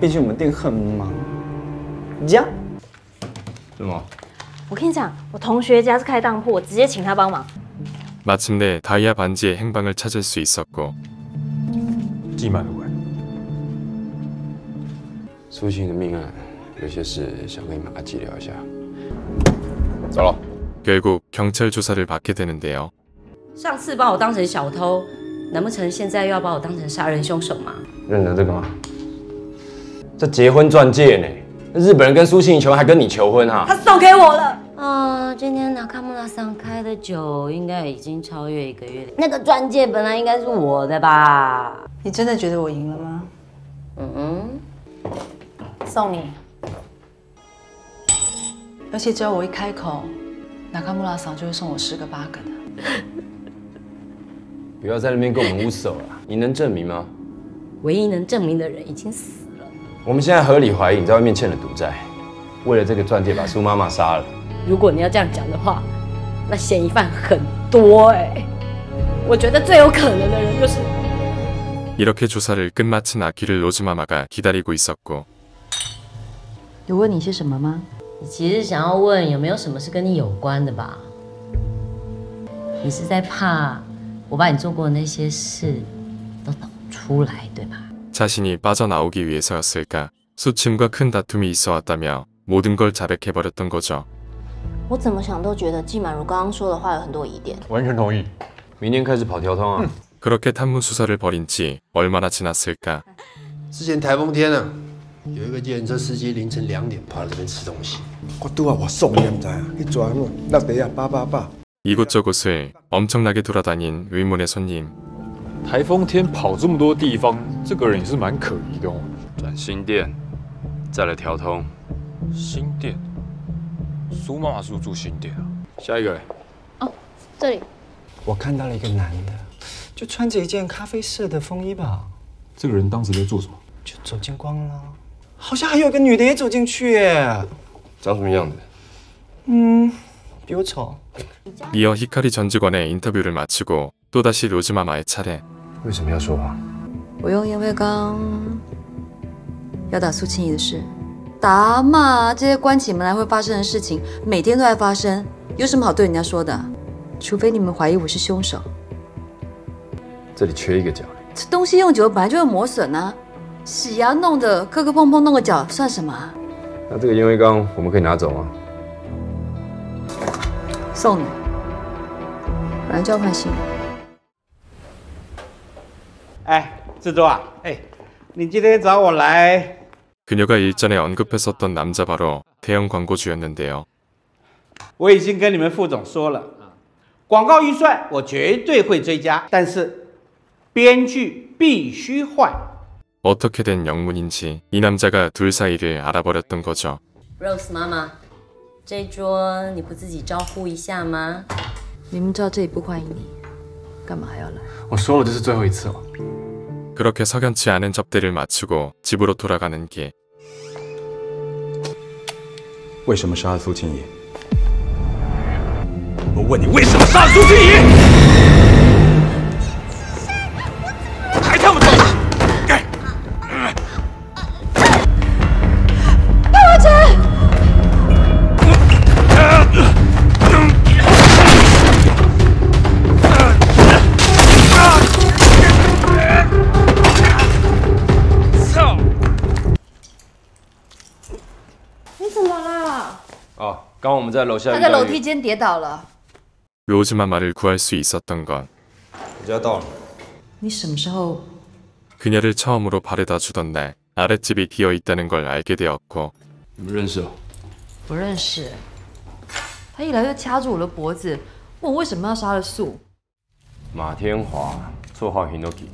Speaker 1: 毕竟我们店很忙。呀，
Speaker 5: 什么？
Speaker 7: 我跟你讲，我同学家是开当铺，我直接请他帮忙。
Speaker 2: 마침내 다이아 반지의 행방을 찾을 수 있었고
Speaker 5: 季满如，苏欣的命案，有些事想跟你妈计聊一下。 走了。
Speaker 2: 결국 경찰 조사를 받게 되는데요.
Speaker 14: 上次把我当成小偷，难不成现在又要把我当成杀人凶手吗？
Speaker 5: 认得这个吗？这结婚钻戒呢？日本人跟苏信求婚，还跟你求婚啊？
Speaker 14: 他送给我了。啊，今天拿卡穆拉桑开的酒应该已经超越一个月。那个钻戒本来应该是我的吧？
Speaker 9: 你真的觉得我赢了吗？
Speaker 14: 嗯嗯，
Speaker 47: 送你。
Speaker 9: 而且只要我一开口，纳卡穆拉桑就会送我十个八个的。
Speaker 5: 不要在那边跟我们捂手了，你能证明吗？
Speaker 14: 唯一能证明的人已经死了。
Speaker 5: 我们现在合理怀疑你在外面欠了赌债，为了这个钻戒把苏妈妈杀了。
Speaker 14: 如果你要这样讲的话，那嫌疑犯很多哎、我觉得最有可能的人就是
Speaker 2: 이렇게 조사를 끝마친 아키를 로즈마마가 기다리고 있었고
Speaker 7: 有问你些什么吗？
Speaker 14: 你其实想要问有没有什么是跟你有关的吧？你是在怕我把你做过的那些事都抖出来，对吧？
Speaker 2: 자신이 빠져나오기 위해서였을까 수침과 큰 다툼이 있어 왔다며 모든 걸 자백해버렸던 거죠.
Speaker 7: 我怎么想都觉得季满如刚刚说的话有很多疑点。
Speaker 5: 完全同意。明天开始跑条通啊！
Speaker 2: 그렇게 탐문 수사를 벌인 지 얼마나 지났을까
Speaker 48: 之前台风天啊， 有一个计程车司机凌晨两点跑来这边吃东西。
Speaker 49: 我拄啊，我送你唔知啊，去抓我落地啊，叭叭叭。
Speaker 2: 이곳저곳을 엄청나게 돌아다닌 의문의 손님
Speaker 19: 台风天跑这么多地方，这个人也是蛮可疑的哦。
Speaker 5: 转新店，再来条通。
Speaker 19: 新店，苏妈妈是不是住新店啊？
Speaker 5: 下一个嘞，
Speaker 7: 这里
Speaker 1: 我看到了一个男的，就穿着一件咖啡色的风衣吧，
Speaker 19: 这个人当时在做什么？
Speaker 1: 就走进光了。 好像还有个女的也走进去耶。
Speaker 5: 长什么样子？
Speaker 1: 嗯，比我丑。
Speaker 2: 이어 히카리 전 직원의 인터뷰를 마치고 또다시 로즈마마의 차례
Speaker 5: 为什么要说谎？
Speaker 7: 我用烟灰缸要打苏庆怡的事，打嘛！这些关起门来会发生的事情，每天都在发生，有什么好对人家说的？除非你们怀疑我是凶手。
Speaker 5: 这里缺一个角。
Speaker 7: 这东西用久了本来就会磨损啊， 洗牙弄得磕磕碰碰弄个角算什么啊？
Speaker 5: 那这个烟灰缸我们可以拿走吗？
Speaker 7: 送你，本来就要换新的。
Speaker 50: 哎，志多啊，哎，你今天找我来，
Speaker 2: 그녀가 일전에 언급했었던 남자 바로 대형 광고주였는데요.
Speaker 50: 我已经跟你们副总说了，广告预算我绝对会追加，但是编剧必须换。
Speaker 2: 어떻게 된 영문인지 이 남자가 둘 사이를 알아버렸던 거죠.
Speaker 14: Rose 妈妈，这一桌你不自己招呼一下吗？
Speaker 7: 你们知道这里不欢迎你，干嘛还要来？
Speaker 13: 我说了，这是最后一次了。
Speaker 2: 그렇게 석연치 않은 접대를 마치고 집으로 돌아가는 길.
Speaker 51: 为什么杀了苏庆怡？
Speaker 3: 我问你为什么杀了苏俊怡？
Speaker 5: 我们在楼下
Speaker 7: 他在楼梯间跌倒了。
Speaker 2: 로즈마마를 구할 수 있었던 건
Speaker 5: 我家到了。
Speaker 7: 你什么时候
Speaker 2: 그녀를 처음으로 바래다 주던 날 아랫집이 비어 있다는 걸 알게 되었고
Speaker 5: 你们认识哦？
Speaker 7: 不认识？他一来就掐住我的脖子，问我为什么要杀了素。
Speaker 5: 马天华，绰号 Hinoki，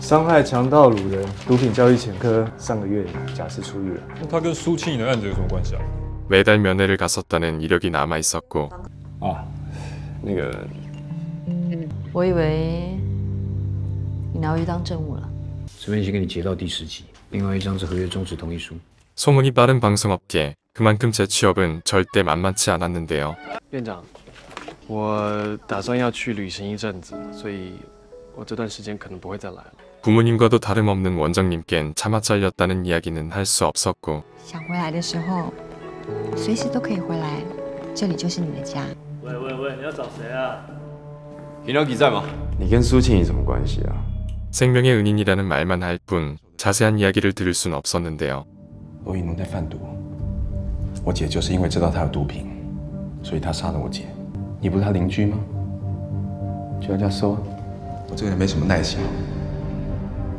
Speaker 52: 伤害强盗掳人、毒品交易前科，上个月假释出狱了。
Speaker 53: 那他跟苏庆怡的案子有什么关系啊？
Speaker 2: 매달 면회를 갔었다는 이력이 남아 있었고
Speaker 5: 啊，那个
Speaker 7: 我以为你拿回去当证物了。
Speaker 17: 这边先给你截到第十集，另外一张是合约终止同意书。
Speaker 2: 소문이 빠른 방송업계 그만큼 제 취업은 절대 만만치 않았는데요.
Speaker 52: 院长，我打算要去旅行一阵子，所以我这段时间可能不会再来了。
Speaker 2: 부모님과도 다름없는 원장님껜 차마 잘렸다는 이야기는 할 수 없었고
Speaker 16: 想回来的时候， 随时都可以回来，这里就是你的家。
Speaker 54: 喂喂喂，你要找谁啊？
Speaker 5: Hinoki 在吗？你跟苏庆怡什么关系啊？
Speaker 2: 생명의 은인이라는 말만 할 뿐 자세한 이야기를 들을 순 없었는데요.
Speaker 49: 罗云龙在贩毒，我姐就是因为知道他有毒品，所以他杀了我姐。你不是他邻居吗？就要叫搜。我这个人没什么耐心，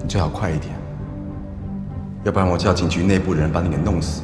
Speaker 49: 你最好快一点，要不然我叫警局内部人把你给弄死。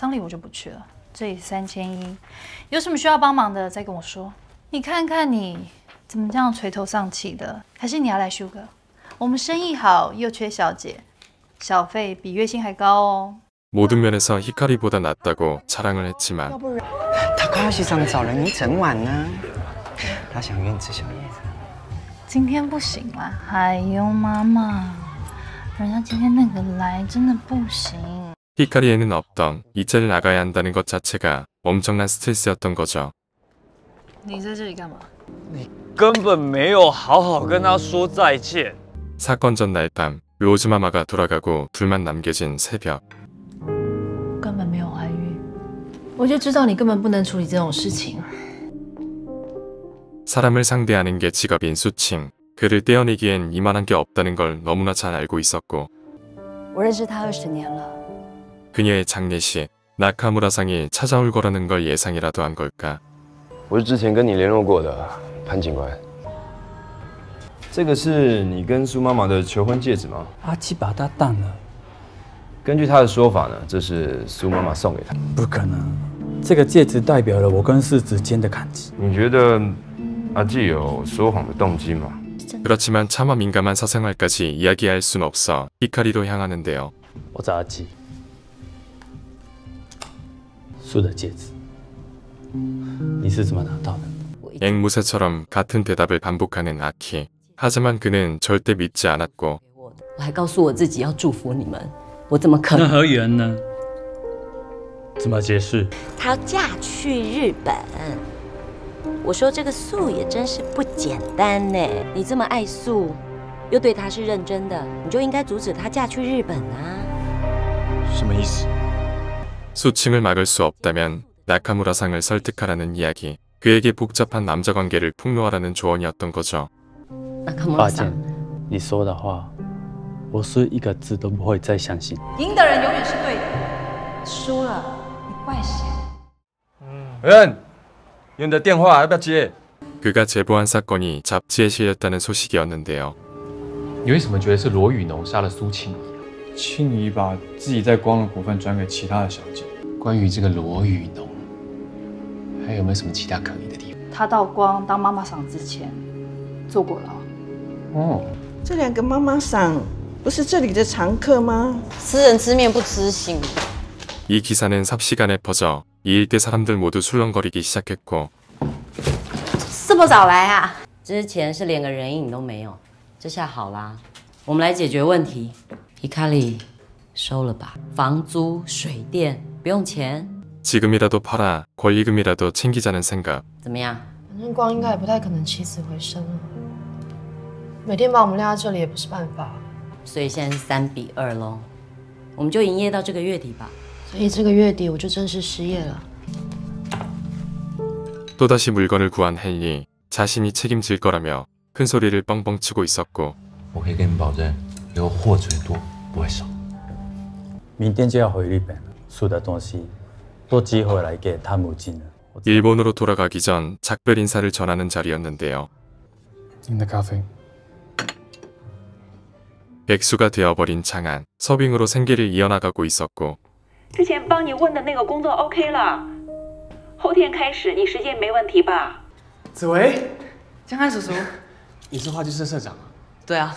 Speaker 24: 丧礼我就不去了，这里三千一，有什么需要帮忙的再跟我说。你看看你怎么这样垂头丧气的？还是你要来修个？我们生意好又缺小姐，小费比月薪还高哦。
Speaker 2: 모든 면에서 히카리보다 낫다고 자랑을 했지만
Speaker 1: 他快要去上找人一整晚呢，他想约你吃宵夜。
Speaker 24: 今天不行啦，哎呦妈妈，人家今天那个来真的不行。
Speaker 2: 히카리에는 없던 이자를 나가야 한다는 것 자체가 엄청난 스트레스였던 거죠.
Speaker 24: 你在这里干嘛？
Speaker 54: 根本没有好好跟他说再见。
Speaker 2: 사건 전날 밤 로즈마마가 돌아가고 둘만 남겨진 새벽
Speaker 9: 根本没有外遇，我就知道你根本不能处理这种事情。
Speaker 2: 사람을 상대하는 게 직업인 수칭 그를 떼어내기엔 이만한 게 없다는 걸 너무나 잘 알고 있었고
Speaker 9: 我认识他二十年了，
Speaker 2: 그녀의 장례식 나카무라상이 찾아올 거라는 걸 예상이라도 한 걸까
Speaker 5: 我是之前跟你联络过的潘警官。这个是你跟苏妈妈的求婚戒指吗？
Speaker 13: 阿基把它当了，
Speaker 5: 根据她的说法呢，这是苏妈妈送给她。
Speaker 13: 不可能。这个戒指代表了我跟世子间的感情。
Speaker 5: 你觉得阿纪有说谎的动机吗？
Speaker 2: 그렇지만 차마 민감한 사생활까지 이야기할 순 없어 히카리로 향하는데요
Speaker 13: 我找阿基， 素的戒指，你是怎么拿到的？
Speaker 2: 앵무새처럼 같은 대답을 반복하는 아키 하지만 그는 절대 믿지 않았고
Speaker 14: 我还告诉我自己要祝福你们，我怎么可能？
Speaker 13: 那何源呢？怎么解释？
Speaker 14: 她要嫁去日本。我说这个素也真是不简单呢。你这么爱素，又对她是认真的，你就应该阻止她嫁去日本啊。
Speaker 5: 什么意思？
Speaker 2: 수칭을 막을 수 없다면 나카무라상을 설득하라는 이야기 그에게 복잡한 남자 관계를 폭로하라는 조언이었던 거죠
Speaker 13: 八剑，你说的话，我是一个字都不会再相信。
Speaker 24: 赢的人永远是对的，输了你怪谁？
Speaker 5: 恩，有你的电话要不要接？
Speaker 2: 그가 제보한 사건이 잡지에 실렸다는 소식이었는데요
Speaker 52: 你为什么觉得是罗宇农杀了苏庆怡？ 庆怡把自己在光的股份转给其他的小姐。关于这个罗宇农，还有没有什么其他可疑的地方？
Speaker 24: 他到光当妈妈桑之前坐过牢。
Speaker 52: 哦，
Speaker 1: 这两个妈妈桑不是这里的常客吗？
Speaker 7: 吃人吃面不吃心。
Speaker 2: 이 기사는 삽시간에 퍼져 이 일대 사람들 모두 술렁거리기 시작했고
Speaker 14: 这么早来啊？之前是连个人影都没有，这下好啦，我们来解决问题。 皮卡里收了吧，房租、水电不用钱，
Speaker 2: 지금이라도 팔아 권리금이라도 챙기자는 생각
Speaker 14: 怎么样？
Speaker 20: 反正光应该也不太可能起死回生了，每天把我们晾在这里也不是办法，
Speaker 14: 所以现在是三比二喽，我们就营业到这个月底吧。
Speaker 20: 所以这个月底我就正式失业了。
Speaker 2: 또다시 물건을 구한 헨리 자신이 책임질 거라며 큰 소리를 뻥뻥 치고 있었고
Speaker 55: 我可以跟你保证， 以后货最多不会少。
Speaker 45: 明天就要回日本了，所有的东西都寄回来给他母亲了。
Speaker 2: 일본으로 돌아가기 전 작별 인사를 전하는 자리였는데요.
Speaker 13: 您的咖啡。
Speaker 2: 백수가 되어버린 장안 서빙으로 생계를 이어나가고 있었고
Speaker 56: 之前帮你问的那个工作 OK 了，后天开始你时间没问题吧？
Speaker 1: 紫薇，
Speaker 10: 江汉叔叔，
Speaker 1: 你是话剧社社长啊？
Speaker 10: 对啊，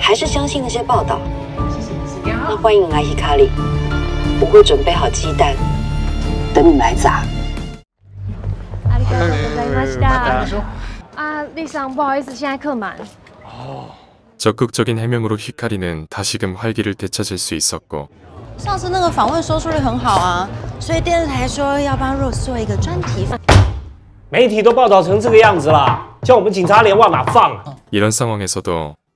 Speaker 7: 还是相信那些报道。那欢迎来希卡里，我会准备好鸡蛋，等你来砸。
Speaker 26: ありがとうございました。啊，丽桑，不好意思，现在客满。
Speaker 2: 적극적인 해명으로 히카리는 다시금 활기를 되찾을 수 있었고
Speaker 57: 上次那个访问收视率很好啊，所以电视台说要帮 Rose 做一个专题。
Speaker 58: 媒体都报道成这个样子了，叫我们警察连往哪放啊？
Speaker 2: 이런 상황에서도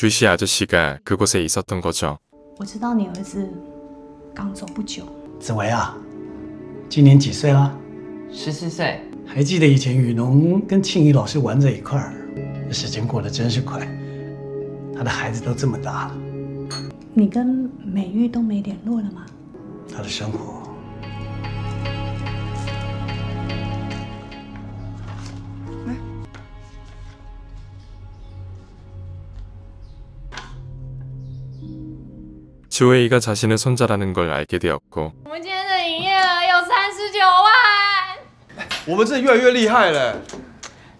Speaker 2: 주시 아저씨가 그곳에 있었던 거죠.
Speaker 59: 我知道你儿子刚走不久，
Speaker 60: 紫薇啊，今年几岁了？
Speaker 10: 十四岁。
Speaker 60: 还记得以前雨农跟庆怡老师玩在一块儿，这时间过得真是快。他的孩子都这么大了，
Speaker 59: 你跟美玉都没联络了吗？
Speaker 60: 他的生活
Speaker 2: 주웨이가 자신의 손자라는 걸 알게 되었고
Speaker 26: 我们今天的营业额有三十九万。
Speaker 61: 我们这越来越厉害了。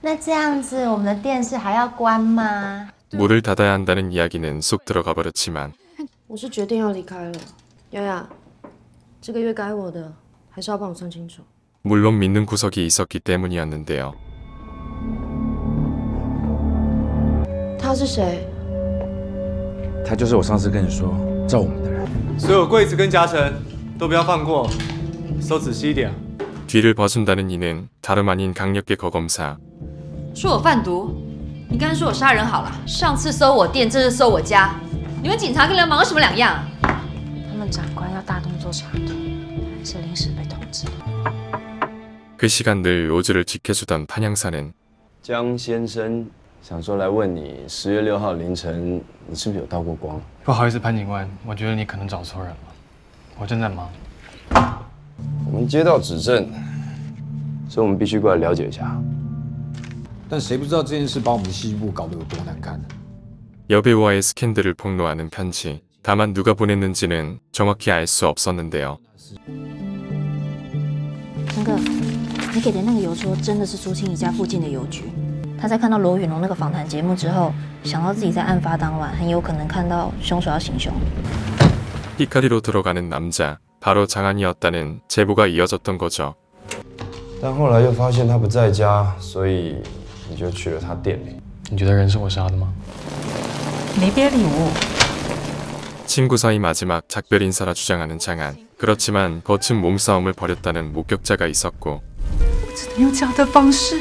Speaker 14: 那这样子，我们的电视还要关吗？
Speaker 2: 문을 닫아야 한다는 이야기는 쏙 들어가 버렸지만
Speaker 20: 我是决定要离开了。瑶瑶，这个月该我的还是要帮我算清楚。
Speaker 2: 물론 믿는 구석이 있었기 때문이었는데요.
Speaker 20: 他是谁？
Speaker 5: 他就是我上次跟你说 罩我们的人。
Speaker 61: 所有柜子跟夹层都不要放过，收仔细一点。
Speaker 2: 뒤를 봐준다는 이는 다름 아닌 강력계 거검사
Speaker 7: 说我贩毒，你刚才说我杀人好了，上次搜我店，这次搜我家，你们警察跟流氓有什么两样？
Speaker 20: 他们长官要大动作查毒。
Speaker 57: 是临时被通知的。
Speaker 2: 그 시간 늘 로즈를 지켜주던 판양사는
Speaker 5: 江先生 想说来问你，十月六号凌晨你是不是有到过光？
Speaker 13: 不好意思，潘警官，我觉得你可能找错人了，我正在忙。
Speaker 5: 我们接到指证，所以我们必须过来了解一下。
Speaker 17: 但谁不知道这件事把我们戏剧部搞得有多难看？
Speaker 2: 여배우와의 스캔들을 폭로하는 편지. 다만 누가 보냈는지는 정확히 알 수 없었는데요.
Speaker 57: 那个，你给的那个邮戳真的是苏庆怡家附近的邮局。 他在看到罗宇农那个访谈节目之后，想到自己在案发当晚很有可能看到凶手要行凶。
Speaker 2: 히카리로 들어가는 남자, 바로 장한이었다는 제보가 이어졌던 거죠.
Speaker 5: 但后来又发现他不在家，所以你就去了他店里。
Speaker 13: 你觉得人是我杀的吗？
Speaker 33: 没别理我。
Speaker 2: 친구 사이 마지막 작별 인사라 주장하는 장한. 그렇지만 거친 몸싸움을 벌였다는 목격자가 있었고
Speaker 33: 我只能用这样的方式，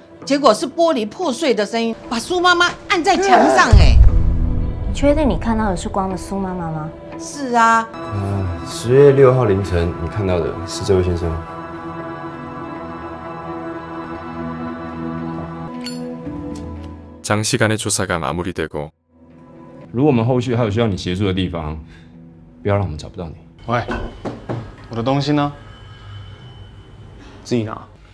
Speaker 62: 结果是玻璃破碎的声音，把苏妈妈按在墙上。哎，
Speaker 57: 你确定你看到的是光的苏妈妈吗？
Speaker 62: 是啊，
Speaker 5: 嗯，十月六号凌晨你看到的是这位先生吗？
Speaker 2: 장시간의 조사가 마무리되고
Speaker 5: 如果我们后续还有需要你协助的地方，不要让我们找不到你。
Speaker 13: 喂，我的东西呢？
Speaker 5: 自己拿。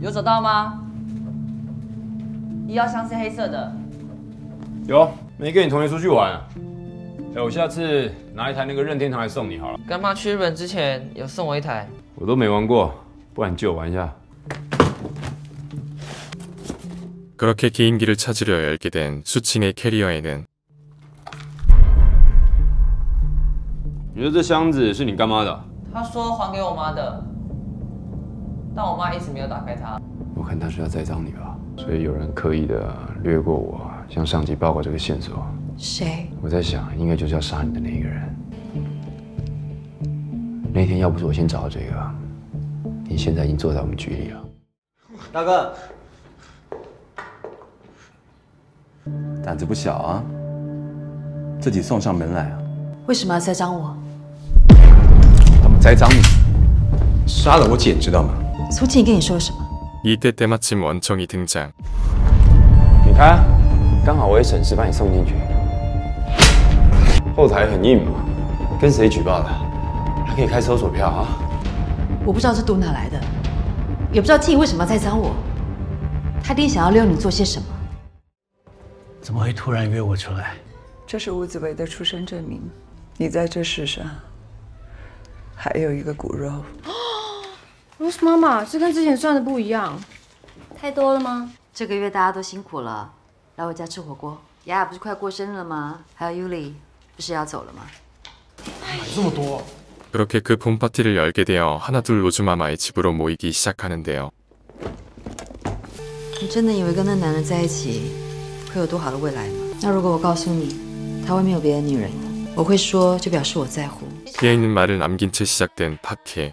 Speaker 10: 有找到吗？医药箱是黑色的。
Speaker 5: 有，没跟你同学出去玩、啊。哎，我下次拿一台那个任天堂来送你好了。
Speaker 10: 干妈去日本之前有送我一台。
Speaker 5: 我都没玩过，不然借我玩一下。
Speaker 2: 그렇게 개인기를 찾으려 열게 된 수칭의 캐리어에는
Speaker 5: 你说这箱子是你干妈的？
Speaker 10: 他说还给我妈的， 但我妈一直没有打开它。
Speaker 5: 我看他是要栽赃你吧，所以有人刻意的略过我，向上级报告这个线索。
Speaker 7: 谁？
Speaker 5: 我在想，应该就是要杀你的那一个人。那天要不是我先找到这个，你现在已经坐在我们局里了。
Speaker 63: 大哥，
Speaker 55: 胆子不小啊，自己送上门来啊！
Speaker 7: 为什么要栽赃我？
Speaker 55: 他们栽赃你，杀了我姐，你知道吗？
Speaker 7: 苏庆跟你说了什么？
Speaker 2: 이때 때마침 원청이 등장.
Speaker 5: 你看，刚好我也省事把你送进去。后台很硬嘛，跟谁举报的？还可以开搜索票啊！
Speaker 7: 我不知道这毒哪来的，也不知道庆怡为什么要栽赃我。他一定想要溜你做些什么。
Speaker 60: 怎么会突然约我出来？
Speaker 44: 这是吴子维的出生证明，你在这世上还有一个骨肉。
Speaker 20: Rose 妈妈，这跟之前算的不一样，
Speaker 7: 太多了吗？这个月大家都辛苦了，来我家吃火锅。雅雅不是快过生日了吗？还有 Yuli 不是要走了吗？
Speaker 63: 这么多。
Speaker 2: 그렇게 그 봄파티를 열게 되어 하나둘 로즈마마의 집으로 모이기 시작하는데요.
Speaker 7: 你真的以为跟那男人在一起会有多好的未来吗？那如果我告诉你他外面有别的女人，我会说就表示我在乎。
Speaker 2: 피해있는 말을 남긴 채 시작된 파티.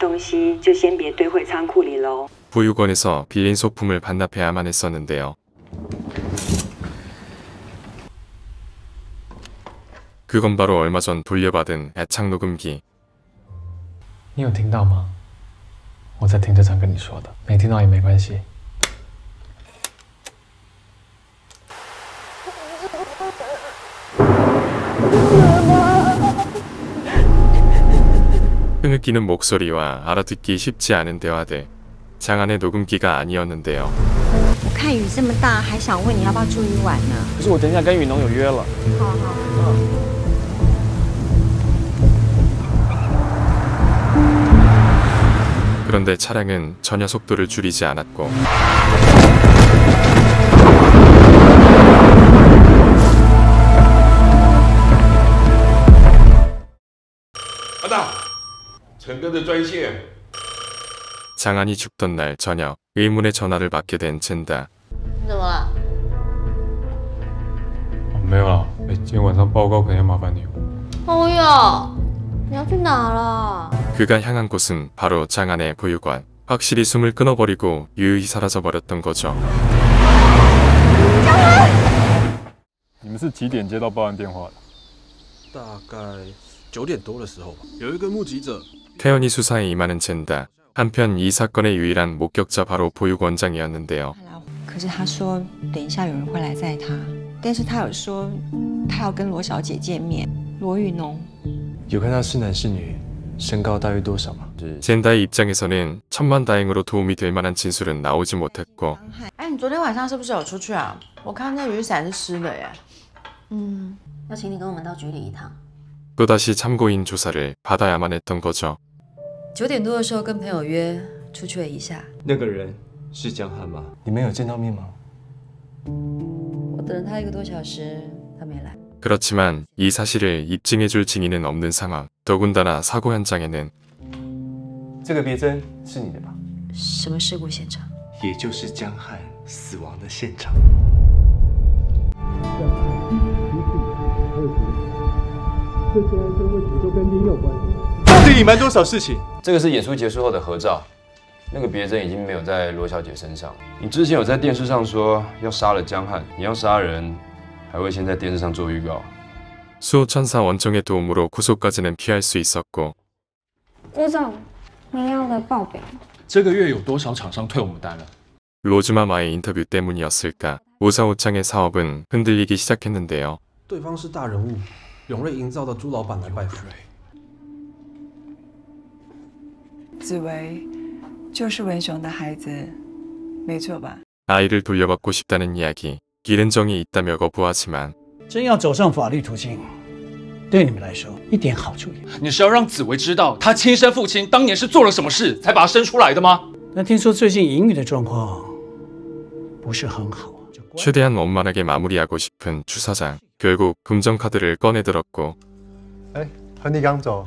Speaker 56: 东西就先别堆回仓库里喽。
Speaker 2: 보육원에서 빌린 소품을 반납해야만 했었는데요. 그건 바로 얼마 전 돌려받은 애착 녹음기.
Speaker 13: 你有听到吗？我在停车场跟你说的，没听到也没关系。
Speaker 2: 흐느끼는 목소리와 알아듣기 쉽지 않은 대화들. 장안의 녹음기가 아니었는데요.
Speaker 14: 我看雨这么大，还想问你要不要住一晚呢？
Speaker 13: 可是我等一下跟雨农有约了。
Speaker 14: 好好。
Speaker 2: 그런데 차량은 전혀 속도를 줄이지 않았고
Speaker 64: 陈哥的专线。
Speaker 2: 장안이 죽던 날 저녁 의문의 전화를 받게 된 젠다.
Speaker 57: 怎么了？
Speaker 13: 没有啦，哎，今天晚上报告可能要麻烦你。
Speaker 57: 哦哟，你要去哪了？
Speaker 2: 그가 향한 곳은 바로 장안의 보육원. 확실히 숨을 끊어버리고 유유히 사라져버렸던 거죠.
Speaker 5: 你们是几点接到报案电话的？
Speaker 61: 大概九点多的时候吧，有一个目击者，
Speaker 2: 태연이 수사에 임하는 젠다. 한편 이 사건의 유일한 목격자 바로 보육원장이었는데요.
Speaker 65: 可是他说等一下有人会来载他，但是他有说他要跟罗小姐见面。罗雨农，
Speaker 63: 有看到是男是女，身高大约多少吗？
Speaker 2: 젠다의 입장에서는 천만다행으로 도움이 될 만한 진술은 나오지 못했고
Speaker 62: 哎，你昨天晚上是不是有出去啊？我看那雨伞是湿的耶。
Speaker 57: 嗯，要请你跟我们到局里一趟。
Speaker 2: 또다시 참고인 조사를 받아야만 했던 거죠.
Speaker 7: 九点多的时候跟朋友约出去了一下，
Speaker 63: 那个人是江汉吗？你们有见到面吗？
Speaker 7: 我等了他一个多小时，他没来。
Speaker 2: 그렇지만 이 사실을 입증해줄 증인은 없는 상황. 더군다나 사고 현장에는
Speaker 63: 这个别针是你的吧？
Speaker 7: 什么事故现场？
Speaker 63: 也就是江汉死亡的现场。
Speaker 60: 这些案件为什么都跟您有关？
Speaker 63: 到底隐瞒多少事情？
Speaker 5: 这个是演出结束后的合照，那个别针已经没有在罗小姐身上。你之前有在电视上说要杀了江汉，你要杀人，还会先在电视上做预告。
Speaker 2: 수호천사 원정의 도움으로 구속까지는 피할 수 있었고
Speaker 26: 吴总，您要的报表。
Speaker 61: 这个月有多少厂商退我们单了？
Speaker 2: 로즈마마의 인터뷰 때문이었을까 우사오창의 사업은 흔들리기 시작했는데요.
Speaker 61: 对方是大人物，永瑞营造的朱老板来拜访。
Speaker 44: 紫薇就是文雄的孩子，没错吧？
Speaker 2: 아이를 돌려받고 싶다는 이야기. 기른 정이 있다며 거부하지만
Speaker 60: 真要走上法律途径，对你们来说一点好处也没有。
Speaker 61: 你是要让紫薇知道她亲生父亲当年是做了什么事，才把她生出来的吗？
Speaker 60: 但听说最近淫女的状况不是很好。
Speaker 2: 최대한 원만하게 마무리하고 싶은 추 사장. 결국 금전카드를 꺼내들었고
Speaker 63: 哎，亨利刚走。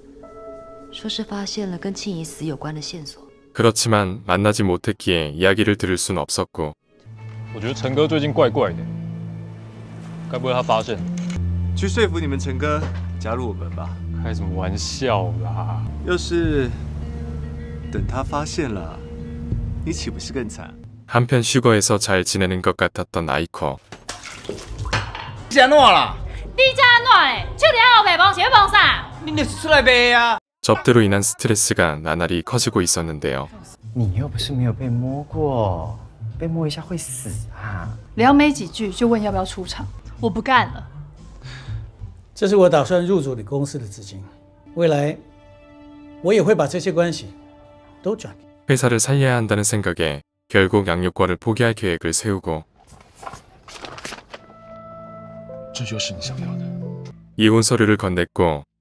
Speaker 7: 说是发现了跟庆怡死有关的线索。
Speaker 2: 그렇지만 만나지 못했기에 이야기를 들을 순 없었고
Speaker 5: 我觉得陈哥最近怪怪的，该不会他发现？
Speaker 63: 去说服你们陈哥加入我们吧。
Speaker 5: 开什么玩笑啦！
Speaker 63: 要是等他发现了，你岂不是更惨？
Speaker 2: 한편 슈거에서 잘 지내는 것 같았던 아이코
Speaker 10: 是安怎啦？
Speaker 66: 你这安怎的？手伫后背帮是要帮啥？
Speaker 10: 你就是出来背啊！
Speaker 2: 접대로 인한 스트레스가 나날이 커지고 있었는데요.
Speaker 67: 你又不是没有被摸过，被摸一下会死啊！
Speaker 59: 聊没几句就问要不要出场，我不干了。
Speaker 60: 这是我打算入主你公司的资金，未来我也会把这些关系都转给。
Speaker 2: 회사를 살려야 한다는 생각에 결국 양육과를 포기할 계획을 세우고
Speaker 61: 这就是你想要的。
Speaker 2: 이혼 서류를 건넸고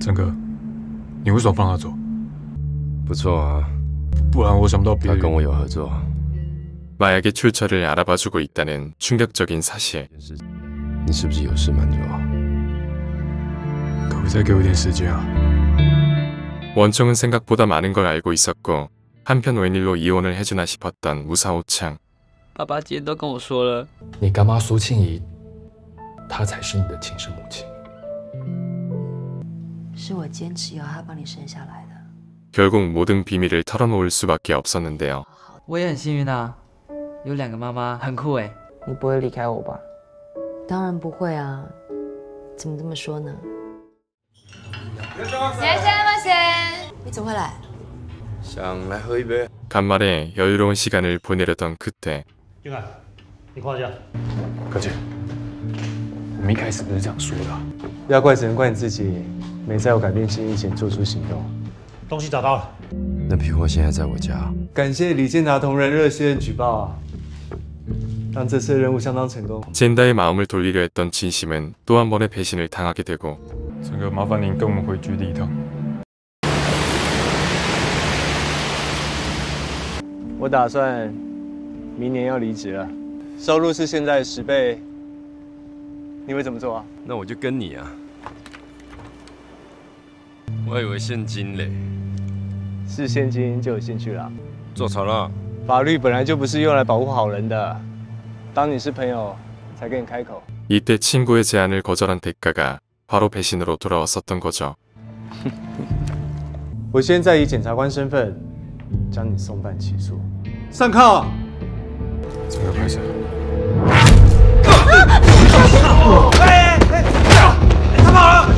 Speaker 19: 陈哥，你为什么放他走？
Speaker 5: 不错啊，
Speaker 19: 不然我想不到别人。
Speaker 5: 他跟我有合作。
Speaker 2: 마약의 출처를 알아봐주고 있다는 충격적인 사실.
Speaker 5: 你是不是有事瞒着我？
Speaker 19: 可不可以再给我一点时间啊？
Speaker 2: 원총은 생각보다 많은 걸 알고 있었고 한편 웬일로 이혼을 해주나 싶었던 무사오창.
Speaker 10: 爸爸今天都跟我说了，
Speaker 17: 你干妈苏庆怡，她才是你的亲生母亲。
Speaker 7: 是我坚持要他帮你生下来的。
Speaker 2: 결국 모든 비밀을 털어놓을 수밖에 없었는데요.
Speaker 10: 我也很幸运啊，有两个妈妈，很酷哎。你不会离开我吧？
Speaker 7: 当然不会啊，怎么这么说呢？
Speaker 26: 先生们先。
Speaker 7: 你怎么会来？
Speaker 5: 想来喝一杯。
Speaker 2: 간만에 여유로운 시간을 보내려던 그때
Speaker 68: 进来，你挂下。
Speaker 17: 哥姐，我们一开始不是这样说的。
Speaker 63: 要怪只能怪你自己， 没在我改变心意前做出行动。
Speaker 68: 东西找到了，
Speaker 5: 那批货现在在我家。
Speaker 63: 感谢李建达同仁热心举报啊，让这次的任务相当成功。
Speaker 2: 젠다의 마음을 돌리려 했던 진심은 또 한 번의 배신을 당하게 되고
Speaker 19: 陈哥，麻烦您跟我们回局里一趟。
Speaker 63: 我打算明年要离职了，收入是现在的十倍，你会怎么做啊？
Speaker 5: 那我就跟你啊。 我还以为现金嘞。
Speaker 63: 是现金就有兴趣了。
Speaker 5: 坐船了。
Speaker 63: 法律本来就不是用来保护好人的，当你是朋友才跟你开口。
Speaker 2: 이때 친구의 제안을 거절한 대가가 바로 배신으로 돌아왔었던 거죠.
Speaker 63: 我现在以检察官身份将你送办起诉。上铐。
Speaker 19: 陈哥，拍摄。
Speaker 69: 哎哎，他跑了！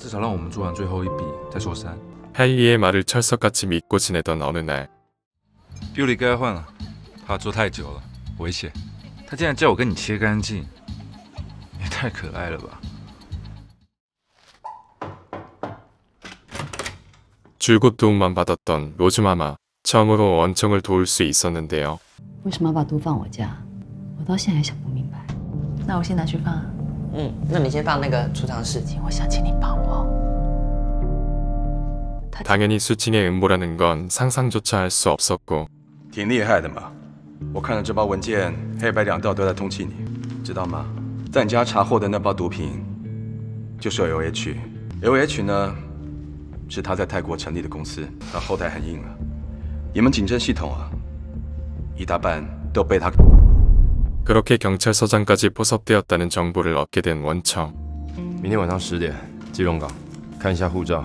Speaker 18: 至少让我们做完最后一笔再说三。
Speaker 2: 할리의 말을 철석같이 믿고 지내던 어느 날
Speaker 18: 尤里该换了，他做太久了，危险。他竟然叫我跟你切干净，也太可爱了吧！
Speaker 2: 줄곧 도움만 받았던 로즈마마 처음으로 원청을 도울 수 있었는데요.
Speaker 7: 为什么要把毒放我家？我到现在还想不明白。那我先拿去放啊。
Speaker 45: 嗯，那你先放那个储藏室。
Speaker 7: 我想请你帮我。
Speaker 2: 당연히 수칭의 음모라는 건 상상조차 할 수 없었고
Speaker 49: 挺厉害的嘛。我看了这包文件，黑白两道都在通缉你，知道吗？在你家查获的那包毒品，就是 L H。L H 呢，是他在泰国成立的公司，他后台很硬啊。你们警侦系统啊，一大半都被他。
Speaker 2: 그렇게 경찰서장까지 포섭되었다는 정보를 얻게 된 원청.
Speaker 5: 明天晚上十点，基隆港，看一下护照。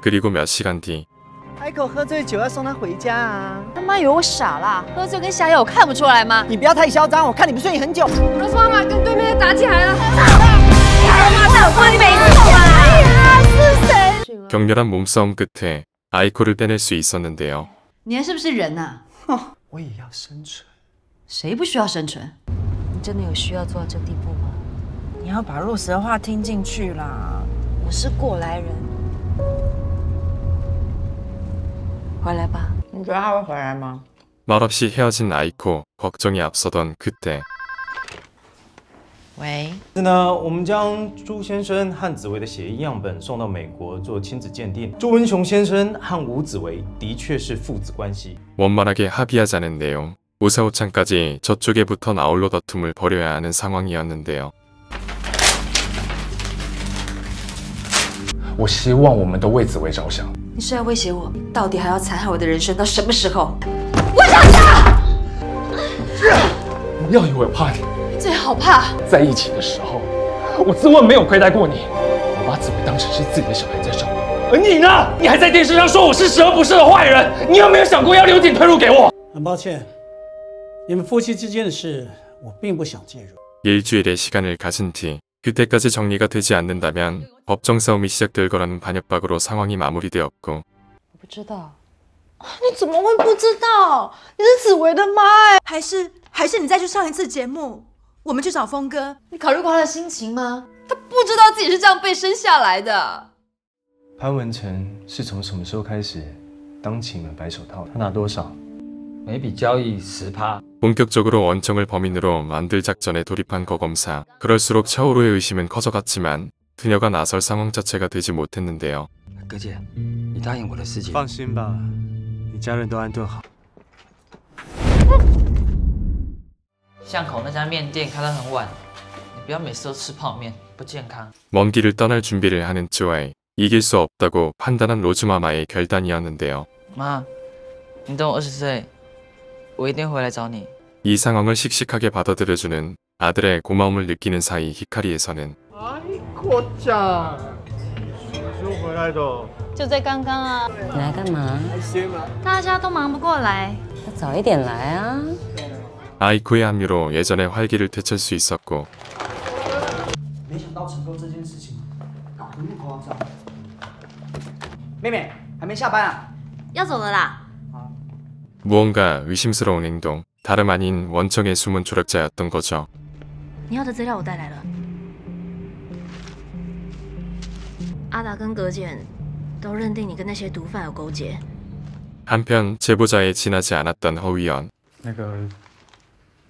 Speaker 2: 그리고 몇 시간 뒤
Speaker 44: 海口喝醉酒要送他回家啊！
Speaker 3: 他妈以为我傻啦？喝醉跟下药我看不出来吗？
Speaker 44: 你不要太嚣张，我看你不顺眼很久。
Speaker 20: 罗斯妈妈跟对面的打起来了。
Speaker 3: 妈的，我帮你没错啊！
Speaker 20: 是谁？
Speaker 2: 격렬한 몸싸움 끝에 아이코를 빼낼 수 있었는데요.
Speaker 7: 你还是不是人呐、
Speaker 68: 哦，我也要生存。
Speaker 7: 谁不需要生存？
Speaker 3: 你真的有需要做到这地步吗？ 你要把 Rose 的话听进去啦。我是过来人，
Speaker 7: 回来吧。
Speaker 3: 你觉得他会回来吗？
Speaker 2: 말없이 헤어진 아이코 걱정이 앞서던 그때
Speaker 3: 喂，
Speaker 63: 是呢，我们将朱先生和紫薇的血液样本送到美国做亲子鉴定。朱文雄先生和吴紫薇的确是父子关系。
Speaker 2: 원만하게 합의하자는 내용 우사오창까지 저쪽에부터 나홀로 다툼을 벌여야 하는 상황이었는데요.
Speaker 8: 我希望我们都为紫薇着想。
Speaker 7: 你是要威胁我？到底还要残害我的人生到什么时候？
Speaker 3: 我想嫁。
Speaker 8: 不要以为我怕你，
Speaker 3: 最好怕。
Speaker 8: 在一起的时候，我自问没有亏待过你，我把紫薇当成是自己的小孩在照顾。而你呢？你还在电视上说我是十恶不赦的坏人，你有没有想过要留点退路给我？
Speaker 60: 很抱歉，你们夫妻之间的事，我并不想介入。
Speaker 2: 일주일의 시간을 가진 뒤 그때까지 정리가 되지 않는다면 법정 싸움이 시작될 거라는 반협박으로 상황이 마무리되었고
Speaker 20: 我不知道，
Speaker 3: 你怎么会不知道？你是紫薇的妈哎，还是还是你再去上一次节目，我们去找峰哥。
Speaker 20: 你考虑过他的心情吗？
Speaker 7: 他不知道自己是这样被生下来的。
Speaker 63: 潘文成是从什么时候开始当起你们白手套？他拿多少？
Speaker 17: 每笔交易十趴。
Speaker 2: 본격적으로 원청을 범인으로 만들 작전에 돌입한 거검사 그럴수록 차오루의 의심은 커져갔지만 그녀가 나설 상황 자체가 되지 못했는데요.
Speaker 17: 哥姐，你答应我的事情。
Speaker 63: 放心吧，你家人都安顿好。
Speaker 10: 巷口那家面店开到很晚，你不要每次都吃泡面，不健康。
Speaker 2: 먼 길을 떠날 준비를 하는 쪼아이 이길 수 없다고 판단한 로즈마마의 결단이었는데요.
Speaker 10: 妈，你等我二十岁， 我一定回来找你。
Speaker 2: 이 상황을 씩씩하게 받아들여주는 아들의 고마움을 느끼는 사이 히카리에서는
Speaker 63: 国长，什么时候回来的？
Speaker 24: 就在刚刚啊！
Speaker 16: 你来干嘛？
Speaker 24: 大家都忙不过来，
Speaker 16: 要早一点来啊！
Speaker 2: 아이코의 합류로 예전의 활기를 되찾을 수 있었고
Speaker 70: 没想到成功这件事情搞得那么夸张。妹妹还没下班啊？
Speaker 24: 要走了啦。
Speaker 2: 무언가 의심스러운 행동 다름 아닌 원청의 숨은 조력자였던 거죠.
Speaker 24: 你要的资料我带来了。阿达跟葛简都认定你跟那些毒贩有勾结。
Speaker 2: 한편 제보자에 지나지 않았던 허위연
Speaker 8: 那个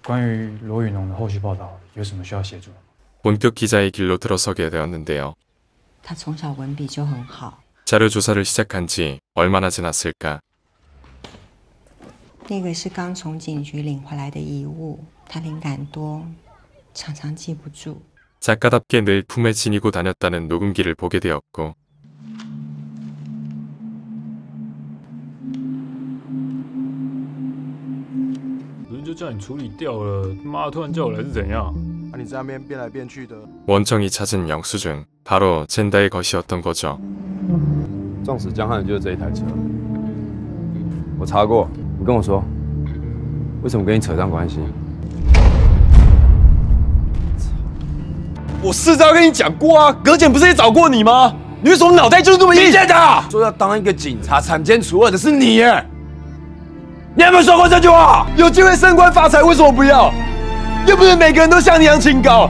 Speaker 8: 关于罗宇农的后续报道有什么需要协助？
Speaker 2: 본격 기자의 길로 들어서게 되었는데요.
Speaker 16: 他从小文笔就很好，
Speaker 2: 자료 조사를 시작한 지 얼마나 지났을까?
Speaker 16: 那个是刚从警局领回来的遗物，他灵感多，常常记不住。
Speaker 2: 작가답게 늘 품에 지니고 다녔다는 녹음기를 보게 되었고
Speaker 19: 不是就叫你处理掉了，妈突然叫我来是怎样？
Speaker 12: 啊，你在那边变来变去的，
Speaker 2: 원청이 찾은 영수증 바로 젠다의 것이었던 거죠.
Speaker 5: 撞死江汉的就是这一台车。我查过， 你跟我说，为什么跟你扯上关系？
Speaker 12: 我是早跟你讲过啊，葛简不是也找过你吗？你为什么脑袋就是这么硬？的？说要当一个警察，铲奸除恶的是你耶！你有没有说过这句话？有机会升官发财，为什么不要？又不是每个人都像你一样清高。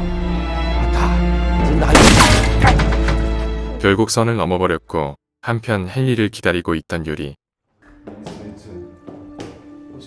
Speaker 2: 결국 선을 넘어버렸고 한편 헨리를 기다리고 있던 유리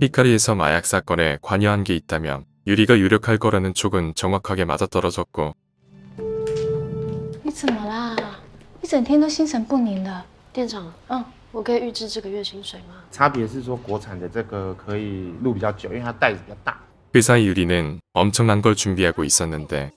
Speaker 2: 히카리에서 마약 사건에 관여한 게 있다면 유리가 유력할 거라는 촉은 정확하게 맞아떨어졌고
Speaker 24: 你怎么啦？一整天都心神不宁的。
Speaker 20: 店长，嗯，我可以预支这个月薪水吗？
Speaker 1: 差别是说国产的这个可以录比较久，因为它袋子比较大。
Speaker 2: 그 사이 유리는 엄청난 걸 준비하고 있었는데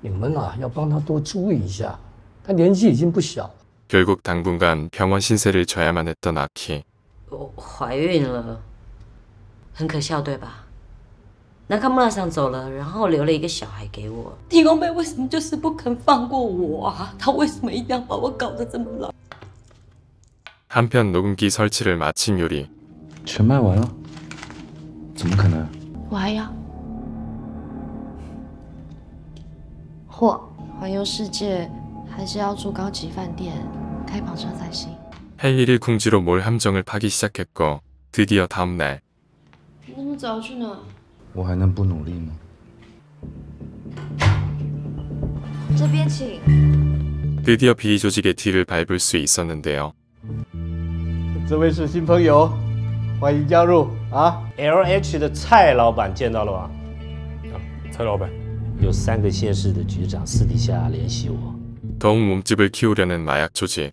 Speaker 71: 你们啊，要帮他多注意一下，他年纪已经不小了。
Speaker 2: 결국 당분간 병원 신세를 져야만 했던 아키
Speaker 14: 我怀孕了，很可笑对吧？
Speaker 7: 南康木拉桑走了，然后留了一个小孩给我。提公妹为什么就是不肯放过我啊？他为什么一定要把我搞得这么老？
Speaker 2: 한편 녹음기 설치를 마친 요리.
Speaker 13: 全卖完了？怎么可能？
Speaker 20: 我还要。或环游世界，还是要住高级饭店，开跑车才行。
Speaker 2: 해일이 궁지로 몰 함정을 파기 시작했고 드디어 다음 날
Speaker 20: 你那么早去哪？
Speaker 13: 我还能不努力吗？
Speaker 57: 这边请。
Speaker 2: 드디어 비리 조직의 뒤를 밟을 수 있었는데요.
Speaker 68: 这位是新朋友，欢迎加入啊！LH 的蔡老板见到了吗？
Speaker 8: 蔡老板，
Speaker 68: 有三个县市的局长私底下联系我，
Speaker 2: 더욱 몸집을 키우려는 마약 조직.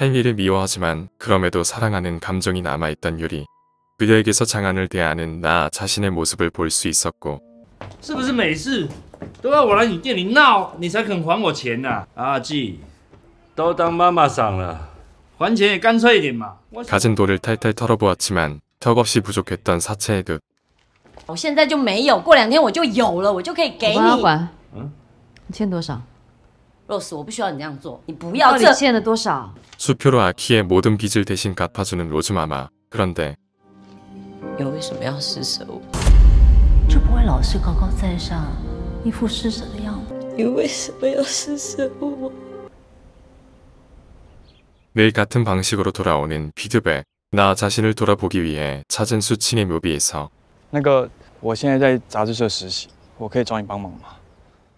Speaker 2: 헨리를 미워하지만 그럼에도 사랑하는 감정이 남아있던 유리. 그녀에게서 장안을 대하는 나 자신의 모습을 볼 수 있었고
Speaker 8: 是不是每次都要我来你店里闹，你才肯还我钱呐、阿季，都当妈妈桑了，还钱也干脆一点嘛。
Speaker 2: 가진 돈을 탈탈 털어보았지만 턱없이 부족했던 사채의 듯
Speaker 7: 我现在就没有，过两天我就有了，我就可以给你。我帮他还
Speaker 8: 嗯，
Speaker 7: 你欠多少 ？Rose，我不需要你这样做，你不
Speaker 57: 到
Speaker 7: 要这。
Speaker 57: 底欠了多少？
Speaker 2: 수표로 아키의 모든 빚을 대신 갚아주는 로즈마마. 그런데
Speaker 7: 你为什么要施舍我？
Speaker 57: 就不会老是高高在上，一副施舍的样子。
Speaker 7: 你为什么要施舍我？
Speaker 2: 늘 같은 방식으로 돌아오는 피드백. 나 자신을 돌아보기 위해 찾은 수친의 묘비에서
Speaker 13: 那个，我现在在杂志社实习，我可以找你帮忙吗？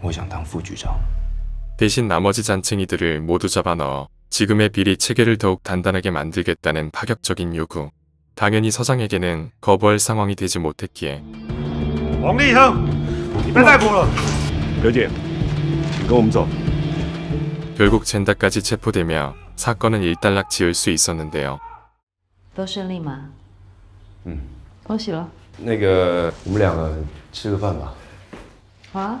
Speaker 49: 我想当副局长。
Speaker 2: 대신 나머지 잔챙이들을 모두 잡아넣어 지금의 비리 체계를 더욱 단단하게 만들겠다는 파격적인 요구. 당연히 서장에게는 거부할 상황이 되지 못했기에
Speaker 8: 王立腾，你被逮捕了。
Speaker 49: 刘姐，请跟我们走。
Speaker 2: 결국 젠다까지 체포되며 사건은 일단락 지을 수 있었는데요.
Speaker 7: 都顺利吗？
Speaker 5: 嗯，
Speaker 7: 恭喜了。
Speaker 5: 那个，我们两个吃个饭吧，
Speaker 7: 啊？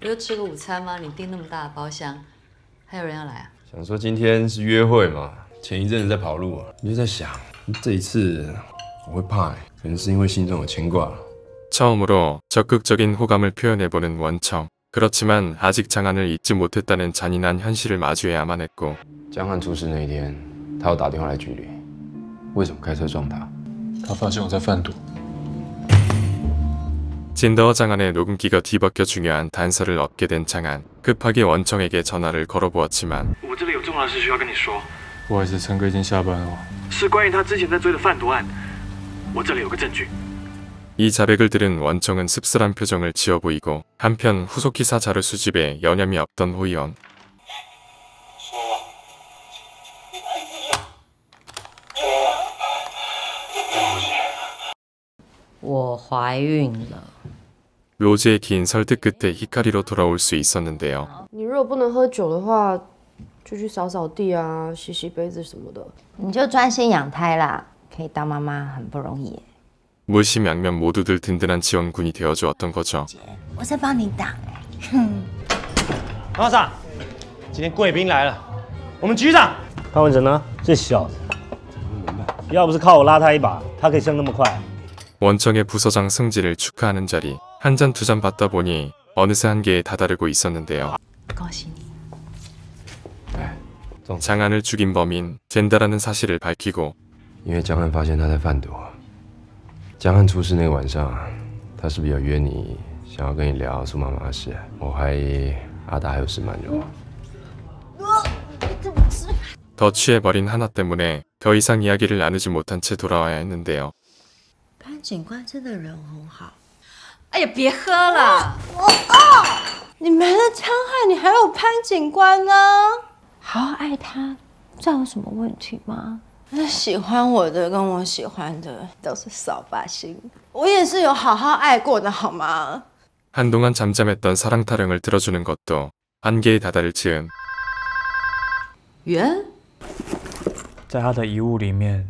Speaker 7: 不就吃个午餐吗？你订那么大的包厢，还有人要来啊？
Speaker 5: 想说今天是约会嘛，前一阵子在跑路，我就在想，这一次我会怕，可能是因为心中有牵挂。
Speaker 2: 처음으로 적극적인 호감을 표현해보는 원청. 그렇지만 아직 장안을 잊지 못했다는 잔인한 현실을 마주해야만 했고
Speaker 5: 江汉出事那一天，他有打电话来局里，为什么开车撞他？
Speaker 13: 他发现我在贩毒。
Speaker 2: 진더어 장안의 녹음기가 뒤바뀌어 중요한 단서를 얻게 된 장안. 급하게 원청에게 전화를 걸어보았지만 이 자백을 들은 원청은 씁쓸한 표정을 지어 보이고 한편 후속 기사 자료 수집에 여념이 없던 호이언
Speaker 7: 我怀孕了。
Speaker 2: 로즈의 긴 설득 끝에 히카리로 돌아올 수 있었는데요.
Speaker 20: 你如果不能喝酒的话，就去扫扫地啊，洗洗杯子什么的。
Speaker 72: 你就专心养胎啦，可以当妈妈很不容易耶。
Speaker 2: 무시명면 모두들 든든한 지원군이 되어주었던 거죠.
Speaker 73: 我在帮你挡哎、哼，
Speaker 74: 马上，今天贵宾来了，我们局长
Speaker 68: 潘文成呢？这小子，要不是靠我拉他一把，他可以升那么快。
Speaker 2: 원청의 부서장 승진을 축하하는 자리 한 잔 두 잔 받다 보니 어느새 한계에 다다르고 있었는데요.
Speaker 73: 恭喜你。
Speaker 2: 장안을 죽인 범인 젠다라는 사실을 밝히고
Speaker 5: 因为江汉发现他在贩毒。江汉出事那个晚上，他是不是有约你，想要跟你聊苏妈妈的事？我怀疑阿达还有石曼柔。
Speaker 2: 더 취해버린 하나 때문에 더 이상 이야기를 나누지 못한 채 돌아와야 했는데요.
Speaker 7: 潘警官真的人很好。哎呀，别喝了！
Speaker 16: 你没了江汉，你还有潘警官呢。
Speaker 9: 好好爱他，这样有什么问题吗？
Speaker 16: 那喜欢我的跟我喜欢的都是扫把星，我也是有好好爱过的，好吗？
Speaker 2: 한동안 잠잠했던 사랑 타령을 들어주는 것도 한계에 다다를 즈음
Speaker 7: 圆，
Speaker 19: 在他的遗物里面，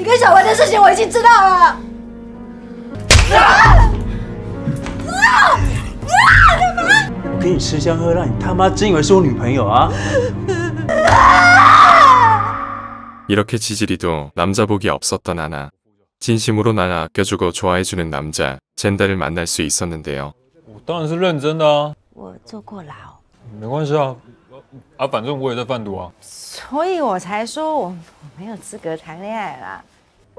Speaker 16: 你跟小文的事情我已经知道了。
Speaker 60: 我给你吃香喝辣，你他妈真以为是我女朋友啊？
Speaker 2: 이렇게 지질이도 남자복이 없었던 하나 진심으로 날 아껴주고 좋아해주는 남자 젠다를 만날 수 있었는데요.
Speaker 19: 我当然是认真的啊，
Speaker 9: 我坐过牢，
Speaker 19: 没关系啊，啊，反正我也在贩毒啊。
Speaker 9: 所以我才说我我没有资格谈恋爱啦。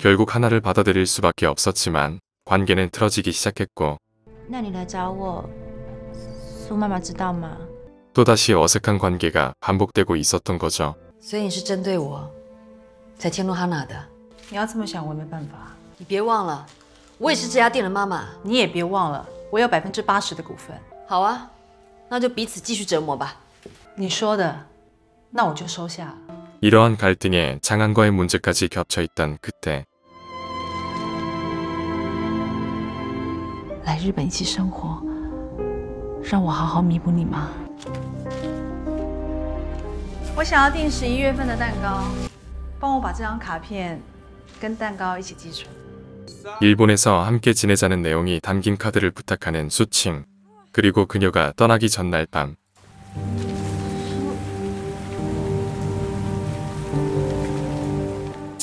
Speaker 2: 결국 하나를 받아들일 수밖에 없었지만 관계는 틀어지기 시작했고 또다시 어색한 관계가 반복되고 있었던 거죠.
Speaker 7: 所以你是针对我，才迁怒哈娜的。
Speaker 9: 你要这么想，我也没办法。
Speaker 7: 你别忘了，我也是这家店的妈妈。
Speaker 9: 你也别忘了，我有百分之八十的股份。
Speaker 7: 好啊，那就彼此继续折磨吧。
Speaker 9: 你说的，那我就收下。
Speaker 2: 이러한 갈등에 장안과의 문제까지 겹쳐있던 그때
Speaker 9: 来日本一起生活，让我好好弥补你吗？我想要订十一月份的蛋糕，帮我把这张卡片跟蛋糕一起寄出。
Speaker 2: 일본에서 함께 지내자는 내용이 담긴 카드를 부탁하는 수칭 그리고 그녀가 떠나기 전날 밤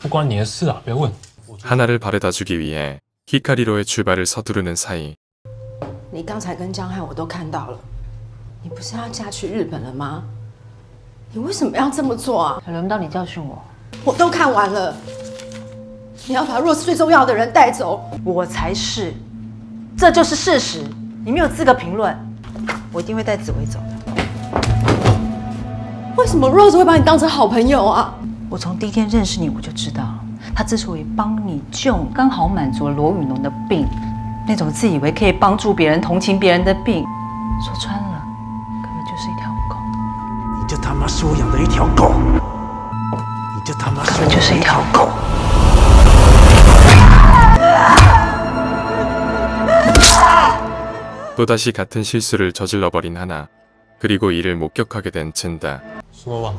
Speaker 19: 不关你的事啊，不要问。
Speaker 2: 하나를 바래다주기 위해 히카리로의 출발을 서두르는 사이
Speaker 16: 你刚才跟江汉我都看到了，你不是要嫁去日本了吗？你为什么要这么做啊？
Speaker 9: 轮不到你教训我，
Speaker 16: 我都看完了，你要把若是最重要的人带走，
Speaker 9: 我才是。 这就是事实，你没有资格评论。我一定会带紫薇走的。
Speaker 3: 为什么 Rose 会把你当成好朋友啊？
Speaker 9: 我从第一天认识你，我就知道，他之所以帮你救，刚好满足了罗宇农的病，那种自以为可以帮助别人、同情别人的病，说穿了，根本就是一条狗。
Speaker 60: 你就他妈是我养的一条狗，你就他妈是我
Speaker 9: 就是一条狗。
Speaker 2: 또다시 같은 실수를 저질러버린 하나. 그리고 이를 목격하게 된 첸다.
Speaker 19: 苏妈妈，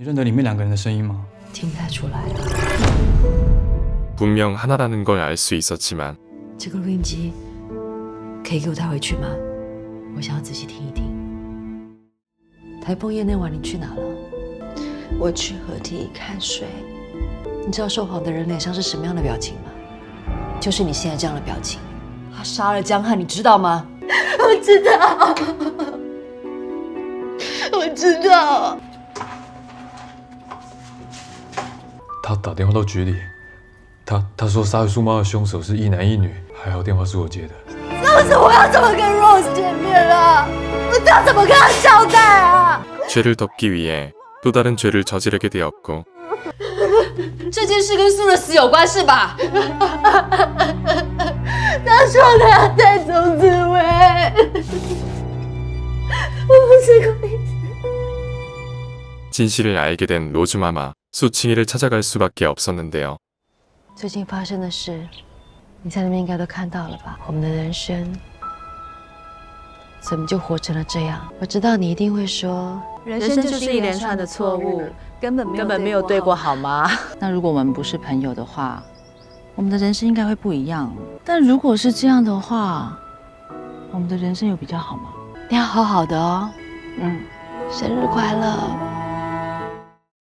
Speaker 13: 你认得里面两个人的声音吗？
Speaker 7: 听不太出来。
Speaker 2: 분명 하나라는 걸 알 수 있었지만
Speaker 7: 这个录音机可以给我带回去吗？我想要仔细听一听。台风夜那晚你去哪了？
Speaker 3: 我去河堤看水。
Speaker 7: 你知道说谎的人脸上是什么样的表情吗？就是你现在这样的表情。他杀了江汉，你知道吗？
Speaker 3: 我知道，我知道。
Speaker 19: 他打电话到局里，他他说杀害苏妈的凶手是一男一女，还好电话是我接的。
Speaker 3: 那是我要怎么跟 Rose 见面啊？我要怎么跟他交代啊？
Speaker 2: 죄를 덮기 위해 또 다른 죄를 저지르게 되었고
Speaker 7: 这件事跟苏的死有关是吧？
Speaker 3: 他说他要带走紫薇，我不是故意。
Speaker 2: 진실을 알게 된 로즈마마 수칭이를 찾아갈 수밖에 없었는데요.
Speaker 3: 最近发生的事，你在那边应该都看到了吧？我们的人生怎么就活成了这样？我知道你一定会说，
Speaker 9: 人生就是一连串的错误，根本根本没有对过，好吗？那如果我们不是朋友的话，我们的人生应该会不一样。但如果是这样的话，我们的人生有比较好吗？
Speaker 3: 你要好好的哦。
Speaker 9: 嗯，
Speaker 3: 生日快乐。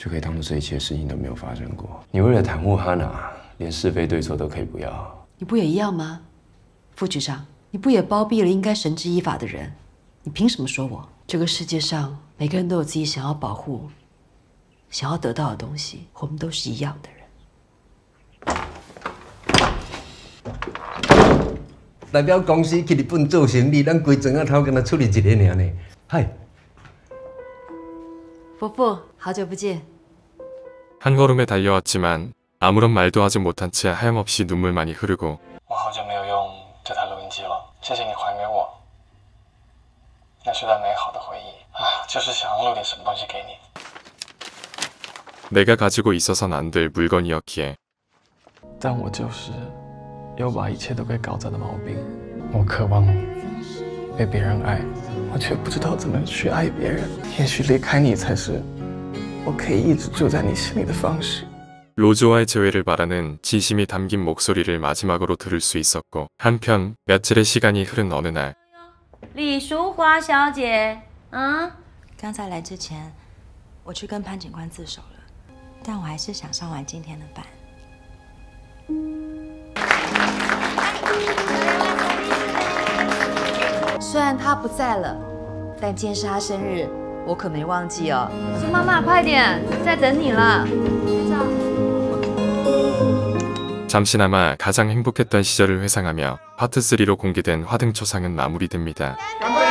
Speaker 5: 就可以当做这一切事情都没有发生过。你为了袒护哈娜，连是非对错都可以不要。
Speaker 7: 你不也一样吗？副局长，你不也包庇了应该绳之以法的人？你凭什么说我？这个世界上每个人都有自己想要保护、想要得到的东西，我们都是一样的人。
Speaker 37: 代表公司去日本做生意，咱规庄仔头跟他处理一个尔呢。嗨，
Speaker 7: 伯父，好久不见。
Speaker 2: 한 걸음에 달려왔지만 아무런 말도 하지 못한 채 하염없이 눈물만이 흐르고
Speaker 61: 我好久没有用这台录音机了，谢谢你还给我，那是段美好的回忆啊，就是想录点什么东西给你。
Speaker 2: 내가 가지고 있어선 안 될 물건이었기에
Speaker 13: 但我就是有把一切都给搞砸的毛病。我渴望被别人爱，我却不知道怎么去爱别人。也许离开你才是 我可以一直住在你心里的方式。
Speaker 2: 로즈와의 재회를 바라는 진심이 담긴 목소리를 마지막으로 들을 수 있었고 한편 며칠의 시간이 흐른 어느 날
Speaker 9: 李淑华小姐，嗯，刚才来之前，我去跟潘警官自首了，但我还是想上完今天的班。
Speaker 7: 虽然他不在了，但今天是他生日， 我可没忘记哦。苏妈妈，快点，在等你了。
Speaker 2: 잠시나마 가장 행복했던 시절을 회상하며 파트 3로 공개된 화등초상은 마무리됩니다.
Speaker 49: 깜빡이